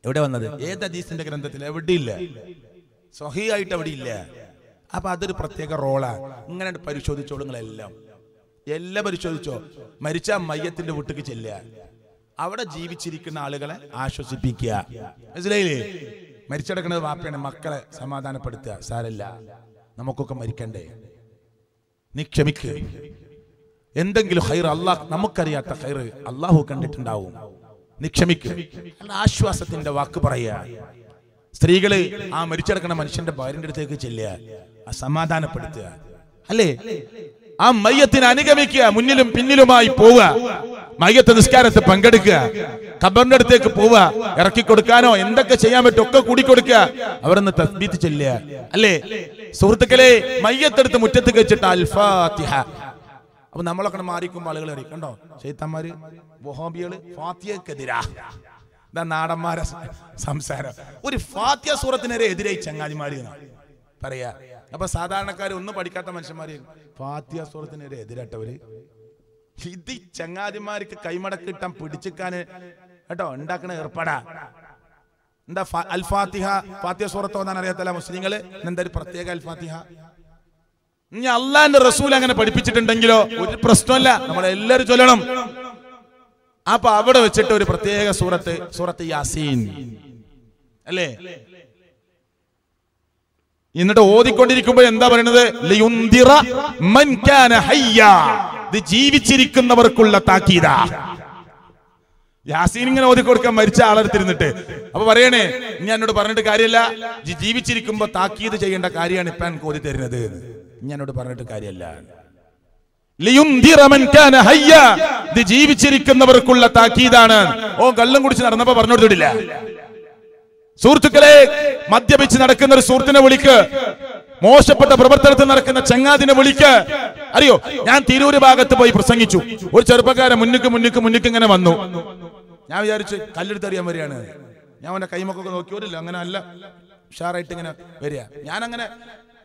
എവിടെ വന്നത്? ഏത് അജീസിന്റെ ഗ്രന്ഥത്തിൽ? എവിടെയില്ല. സ്വഹിയായിട്ട് അവിടെ ഇല്ല അപ്പൊ അതൊരു പ്രത്യേക റോളാണ് ഇങ്ങനെ പരിശോധിച്ചോളൂ നിങ്ങളെല്ലാം. എല്ലാം പരിശോധിച്ചോ? മരിച്ച മയ്യത്തിന്റെ വീട്ടിക്ക് ചെല്ലുക. അവിടെ ജീവിച്ചിരിക്കുന്ന ആളുകളെ ആശ്വസിപ്പിക്കുക. മനസ്സിലായില്ലേ? മരിച്ചടക്കുന്നത് വാപ്പയാണ്. മക്കളെ സമാധാനപ്പെടുത്തുക. സാരല്ല. നമുക്കൊക്കെ മരിക്കണ്ടേ? നീ ക്ഷമിക്ക്. എന്തെങ്കിലും ഹൈർ അള്ളാഹ് നമുക്കറിയാത്ത ഹൈർ അള്ളാഹു കണ്ടിട്ടുണ്ടാവും. നിക്ഷമിക്കും ക്ഷമിക്ക്. ആശ്വാസത്തിന്റെ വാക്ക് പറയുക സ്ത്രീകൾ ആ മരിച്ചടക്കണ മനുഷ്യന്റെ ഭാര്യന്റെ അടുത്തേക്ക് ചെല്ലുക. ആ സമാധാനപ്പെടുത്തുക. അല്ലേ? ആ മയ്യത്തിനെ അനുഗമിക്കുക. മുന്നിലും പിന്നിലുമായി പോവുക. മയ്യത്ത് നിസ്കാരത്തെ പങ്കെടുക്കുക. ഖബറിന്റെ അടുത്തേക്ക് പോവുക. ഇറക്കി കൊടുക്കാനോ എന്തൊക്കെ ചെയ്യാൻ പറ്റും ഒക്കെ കൂടി കൊടുക്കുക. അവരൊന്ന് തസ്ബീത്ത് ചെല്ലുക. അല്ലേ? സുഹൃത്തുക്കളെ മയ്യത്തെടുത്ത് മുറ്റത്ത് വെച്ചിട്ട് അൽഫാത്തിഹ. അപ്പൊ നമ്മളൊക്കെ മാറിക്കുമ്പോൾ ആളുകൾ അറിയും കണ്ടോ? ചെയ്ത്തന്മാര് വൊഹോബികൾ ഫാത്തിയക്കെതിരാ ഇതാ നാടന്മാരെ സംസാരം. ഒരു ഫാത്തിയ സൂറത്തിനെതിരെ എതിരായി ചങ്ങാതിമാര് പറയാ. അപ്പൊ സാധാരണക്കാർ ഒന്നും പഠിക്കാത്ത മനുഷ്യന്മാര് ഫാത്തിയ സൂറത്തിനെതിരെ എതിരാട്ടവര്. ഇത് ചങ്ങാതിമാർക്ക് ചങ്ങാതിമാർക്ക് കൈമടക്കിട്ടാൻ പിടിച്ചിക്കാന് കേട്ടോ ഉണ്ടാക്കണ ഏർപ്പാടാ. എന്താ അൽഫാത്തിഹ അൽ ഫാത്തിഹ ഫാത്തിയ സൂറത്ത് ഓതാൻ അറിയാത്തല്ല മുസ്ലിങ്ങൾ? എന്താ ഒരു പ്രത്യേക അൽ ഫാത്തിഹ? ഇനി അള്ളാന്റെ റസൂൽ അങ്ങനെ പഠിപ്പിച്ചിട്ടുണ്ടെങ്കിലോ ഒരു പ്രശ്നമല്ല. നമ്മളെല്ലാരും ചൊല്ലണം. അപ്പൊ അവിടെ വെച്ചിട്ട് ഒരു പ്രത്യേക സൂറത്ത് സൂറത്ത് യാസീൻ. അല്ലേ? എന്നിട്ട് ഓതിക്കൊണ്ടിരിക്കുമ്പോൾ എന്താ പറയണത്. ഇത് ജീവിച്ചിരിക്കുന്നവർക്കുള്ള താക്കീത. യാസീൻ ഇങ്ങനെ ഓതി കൊടുക്കാൻ മരിച്ച ആളെടുത്തിരുന്നിട്ട്. അപ്പൊ പറയണേ ഞാൻ എന്നോട് പറഞ്ഞിട്ട് കാര്യമില്ല. ജീവിച്ചിരിക്കുമ്പോ താക്കീത് ചെയ്യേണ്ട കാര്യമാണ് ഇപ്പൊ എനിക്ക് ഓതി തരുന്നത് എന്നോട് പറഞ്ഞിട്ട് കാര്യമല്ല. ഇത് ജീവിച്ചിരിക്കുന്നവർക്കുള്ള താക്കീതാണ്. ഓ കള്ളം കുടിച്ച് നടന്നപ്പോ പറഞ്ഞു സുഹൃത്തുക്കളെ മദ്യപിച്ച് നടക്കുന്ന ഒരു സുഹൃത്തിനെ വിളിക്ക്. മോശപ്പെട്ട പ്രവർത്തനത്തിൽ നടക്കുന്ന ചങ്ങാതിനെ വിളിക്ക്. അറിയോ? ഞാൻ തിരൂര് ഭാഗത്ത് പോയി പ്രസംഗിച്ചു. ഒരു ചെറുപ്പക്കാരൻ മുന്നിക്ക് മുന്നിക്ക് മുന്നിക്ക് ഇങ്ങനെ വന്നു. ഞാൻ വിചാരിച്ചു കല്ലെടുത്തറിയാൻ വരികയാണ്. ഞാൻ അവന്റെ കൈമൊക്കെ നോക്കിയോരില്ല അങ്ങനെ അല്ല. ഉഷാറായിട്ട് ഇങ്ങനെ വരിക. ഞാൻ അങ്ങനെ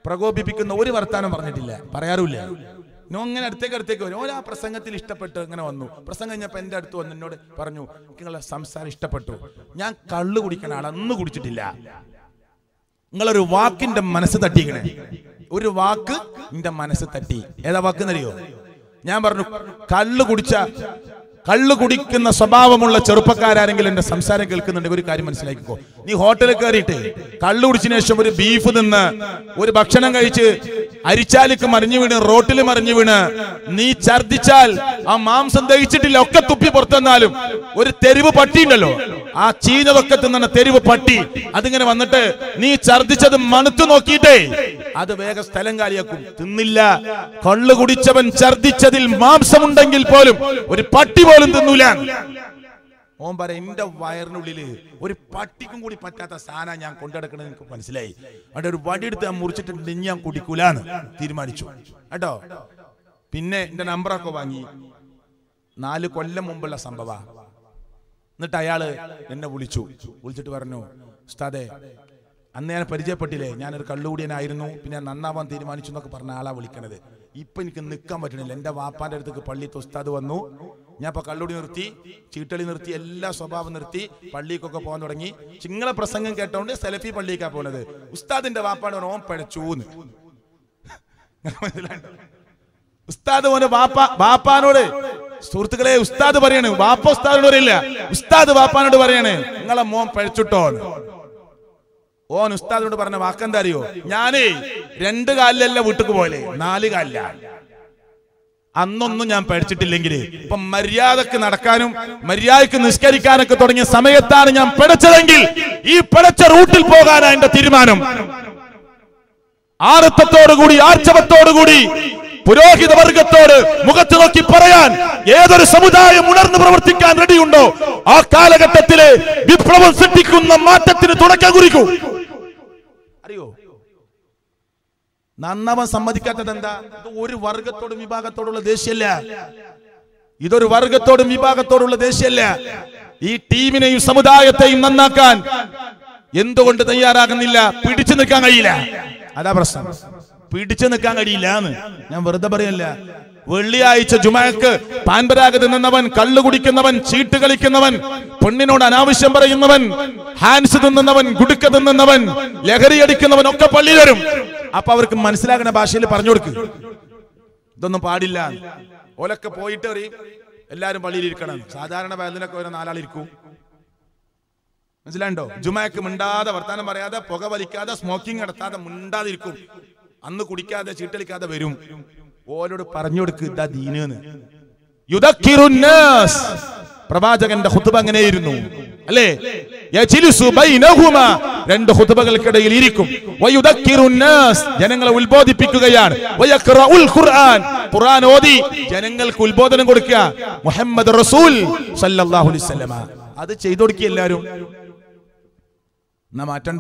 പ്രകോപിപ്പിക്കുന്ന ഒരു വർത്താനം പറഞ്ഞിട്ടില്ല. പറയാറുമില്ല. നോ ഇങ്ങനെ അടുത്തേക്ക് അടുത്തേക്ക് വരും. ഓരോ പ്രസംഗത്തിൽ ഇഷ്ടപ്പെട്ടു ഇങ്ങനെ വന്നു. പ്രസംഗം കഴിഞ്ഞപ്പോൾ എന്റെ അടുത്ത് വന്ന് എന്നോട് പറഞ്ഞു നിങ്ങളെ സംസാരം ഇഷ്ടപ്പെട്ടു. ഞാൻ കള്ള് കുടിക്കണ ആളെ. ഒന്നും കുടിച്ചിട്ടില്ല. നിങ്ങളൊരു വാക്കിന്റെ മനസ്സ് തട്ടിക്കണേ. ഒരു വാക്ക് എന്റെ മനസ്സ് തട്ടി. ഏതാ വാക്ക് എന്നറിയോ ഞാൻ പറഞ്ഞു കള്ള് കുടിച്ച കള്ളു കുടിക്കുന്ന സ്വഭാവമുള്ള ചെറുപ്പക്കാരെങ്കിലും എന്റെ സംസാരം കേൾക്കുന്നുണ്ടെങ്കിൽ ഒരു കാര്യം മനസ്സിലാക്കിക്കോ. നീ ഹോട്ടലിൽ കയറിയിട്ട് കള്ളു കുടിച്ചതിന് ശേഷം ഒരു ബീഫ് നിന്ന് ഒരു ഭക്ഷണം കഴിച്ച് അരിച്ചാലിക്ക് മറിഞ്ഞു വീണ് റോട്ടിൽ മറിഞ്ഞു വീണ് നീ ഛർദിച്ചാൽ ആ മാംസം ദഹിച്ചിട്ടില്ല ഒക്കെ തുപ്പി പുറത്തുവന്നാലും ഒരു തെരുവ് പട്ടി ആ വക്കത്ത് നിന്ന് തെരുവ് പട്ടി. അതിങ്ങനെ വന്നിട്ട് നീ ഛർദിച്ചത് മണുത്തു നോക്കിയിട്ടേ. അത് വേഗം സ്ഥലം കാലിയാക്കും. തിന്നില്ല. കള്ളു കുടിച്ചവൻ ഛർദിച്ചതിൽ മാംസമുണ്ടെങ്കിൽ പോലും ഒരു പട്ടി പോലും തിന്നൂല. ഓൻ പറ എന്റെ വയറിനുള്ളിൽ ഒരു പട്ടിക്കും കൂടി പറ്റാത്ത സാധനം ഞാൻ കൊണ്ടെടുക്കണത്. എനിക്ക് മനസ്സിലായി. അവിടെ ഒരു വടിയെടുത്ത് ഞാൻ മുറിച്ചിട്ടുണ്ട് ഇനി ഞാൻ കുടിക്കൂലെന്ന് തീരുമാനിച്ചു. കേട്ടോ? പിന്നെ എന്റെ നമ്പറൊക്കെ വാങ്ങി. നാല് കൊല്ലം മുമ്പുള്ള സംഭവ. എന്നിട്ട് അയാൾ എന്നെ വിളിച്ചു. വിളിച്ചിട്ട് പറഞ്ഞു സ്ഥാതെ അന്ന് ഞാൻ പരിചയപ്പെട്ടില്ലേ? ഞാനൊരു കള്ളുകൂടിയനായിരുന്നു. പിന്നെ നന്നാവാൻ തീരുമാനിച്ചു എന്നൊക്കെ പറഞ്ഞ ആളാ വിളിക്കണത്. ഇപ്പൊ എനിക്ക് നിൽക്കാൻ പറ്റണില്ല എന്റെ വാപ്പാന്റെ അടുത്തേക്ക് പള്ളി ഉസ്താദ് വന്നു. ഞാൻ ഇപ്പൊ കള്ളുടി നിർത്തി ചീട്ടളി നിർത്തി എല്ലാ സ്വഭാവം നിർത്തി പള്ളിക്കൊക്കെ പോകാൻ തുടങ്ങി. ചിങ്ങളെ പ്രസംഗം കേട്ടോണ്ട് സെലഫി പള്ളിക്കാ പോണത്. ഉസ്താദിന്റെ വാപ്പാണ് ഓൻ പഴച്ചൂന്ന് മനസ്സിലായി ഉസ്താദ് മോനെ വാപ്പ വാപ്പാനോട് സുഹൃത്തുക്കളെ ഉസ്താദ് പറയാണ് വാപ്പ ഉസ്താദിനോട് പറയില്ല. ഉസ്താദ് വാപ്പാനോട് പറയാണ് നിങ്ങളെ മോൻ പഴിച്ചിട്ടോ. ഓൻ ഉസ്താദിനോട് പറഞ്ഞ വാക്കെന്താ അറിയോ? ഞാനേ രണ്ട് കാലിലല്ല വീട്ടിക്ക് പോലെ നാല് കാലിലാണ് അന്നൊന്നും ഞാൻ പഠിച്ചിട്ടില്ലെങ്കിൽ ഇപ്പൊ മര്യാദയ്ക്ക് നടക്കാനും മര്യാദയ്ക്ക് നിഷ്കരിക്കാനൊക്കെ തുടങ്ങിയ സമയത്താണ് ഞാൻ പഠിച്ചതെങ്കിൽ ഈ പഠിച്ച റൂട്ടിൽ പോകാനാ എന്റെ തീരുമാനം. ആർത്തത്തോടുകൂടി ആർച്ചവത്തോടുകൂടി പുരോഹിത വർഗത്തോട് മുഖത്ത് നോക്കി പറയാൻ ഏതൊരു സമുദായം ഉണർന്നു പ്രവർത്തിക്കാൻ റെഡിയുണ്ടോ? ആ കാലഘട്ടത്തിലെ വിപ്ലവം സൃഷ്ടിക്കുന്ന മാറ്റത്തിന് തുടക്കം കുറിക്കൂ. അറിയോ? നന്നവൻ സമ്മതിക്കാത്തത് എന്താ ഒരു വർഗത്തോടും വിഭാഗത്തോടുള്ള ദേഷ്യമല്ല. ഇതൊരു വർഗത്തോടും വിഭാഗത്തോടുള്ള ദേഷ്യമല്ല. ഈ ടീമിനെയും സമുദായത്തെയും നന്നാക്കാൻ എന്തുകൊണ്ട് തയ്യാറാകുന്നില്ല? പിടിച്ചു നിൽക്കാൻ കഴിയില്ല. അതാ പ്രശ്നം. പിടിച്ചു നിൽക്കാൻ കഴിയില്ല എന്ന്. ഞാൻ വെറുതെ പറയല്ല. വെള്ളിയാഴ്ച ജുമാക്ക് പാൻപരാഗ് തിന്നുന്നവൻ കള്ളു കുടിക്കുന്നവൻ ചീട്ട് കളിക്കുന്നവൻ പെണ്ണിനോട് അനാവശ്യം പറയുന്നവൻ ഹാൻസ് തിന്നുന്നവൻ ഗുടുക്ക തിന്നുന്നവൻ ലഹരി അടിക്കുന്നവൻ ഒക്കെ പള്ളി വരും. അപ്പൊ അവർക്ക് മനസ്സിലാകുന്ന ഭാഷയിൽ പറഞ്ഞു കൊടുക്ക്. ഇതൊന്നും പാടില്ല ഓലൊക്കെ പോയിട്ട് അറിയും എല്ലാരും പള്ളിയിൽ ഇരിക്കണം സാധാരണ വേദനൊക്കെ ഒരു നാലാളിരിക്കും മനസ്സിലാണ്ടോ ജുമാക്ക് മിണ്ടാതെ വർത്താനം പറയാതെ പുക വലിക്കാതെ സ്മോക്കിംഗ് നടത്താതെ മിണ്ടാതിരിക്കും. അന്ന് കുടിക്കാതെ ചീട്ടളിക്കാതെ വരും. ഓലോട് പറഞ്ഞു കൊടുക്ക് ഇതാ ദീനെന്ന്. പ്രവാചകന്റെ ഹുതുബ അങ്ങനെയായിരുന്നു. അല്ലേ? രണ്ട് ഹുതുബകൾക്കിടയിൽ ഇരിക്കും. ജനങ്ങളെ ഉത്ബോധിപ്പിക്കുകയാണ്. ഖുർആൻ. ഓതി. ജനങ്ങൾക്ക് ഉത്ബോധനം കൊടുക്കുക. മുഹമ്മദ് റസൂൽ സല്ലല്ലാഹു അലൈഹി വസല്ലമ. അത് ചെയ്തു കൊടുക്കുക എല്ലാവരും എന്നാ മാറ്റം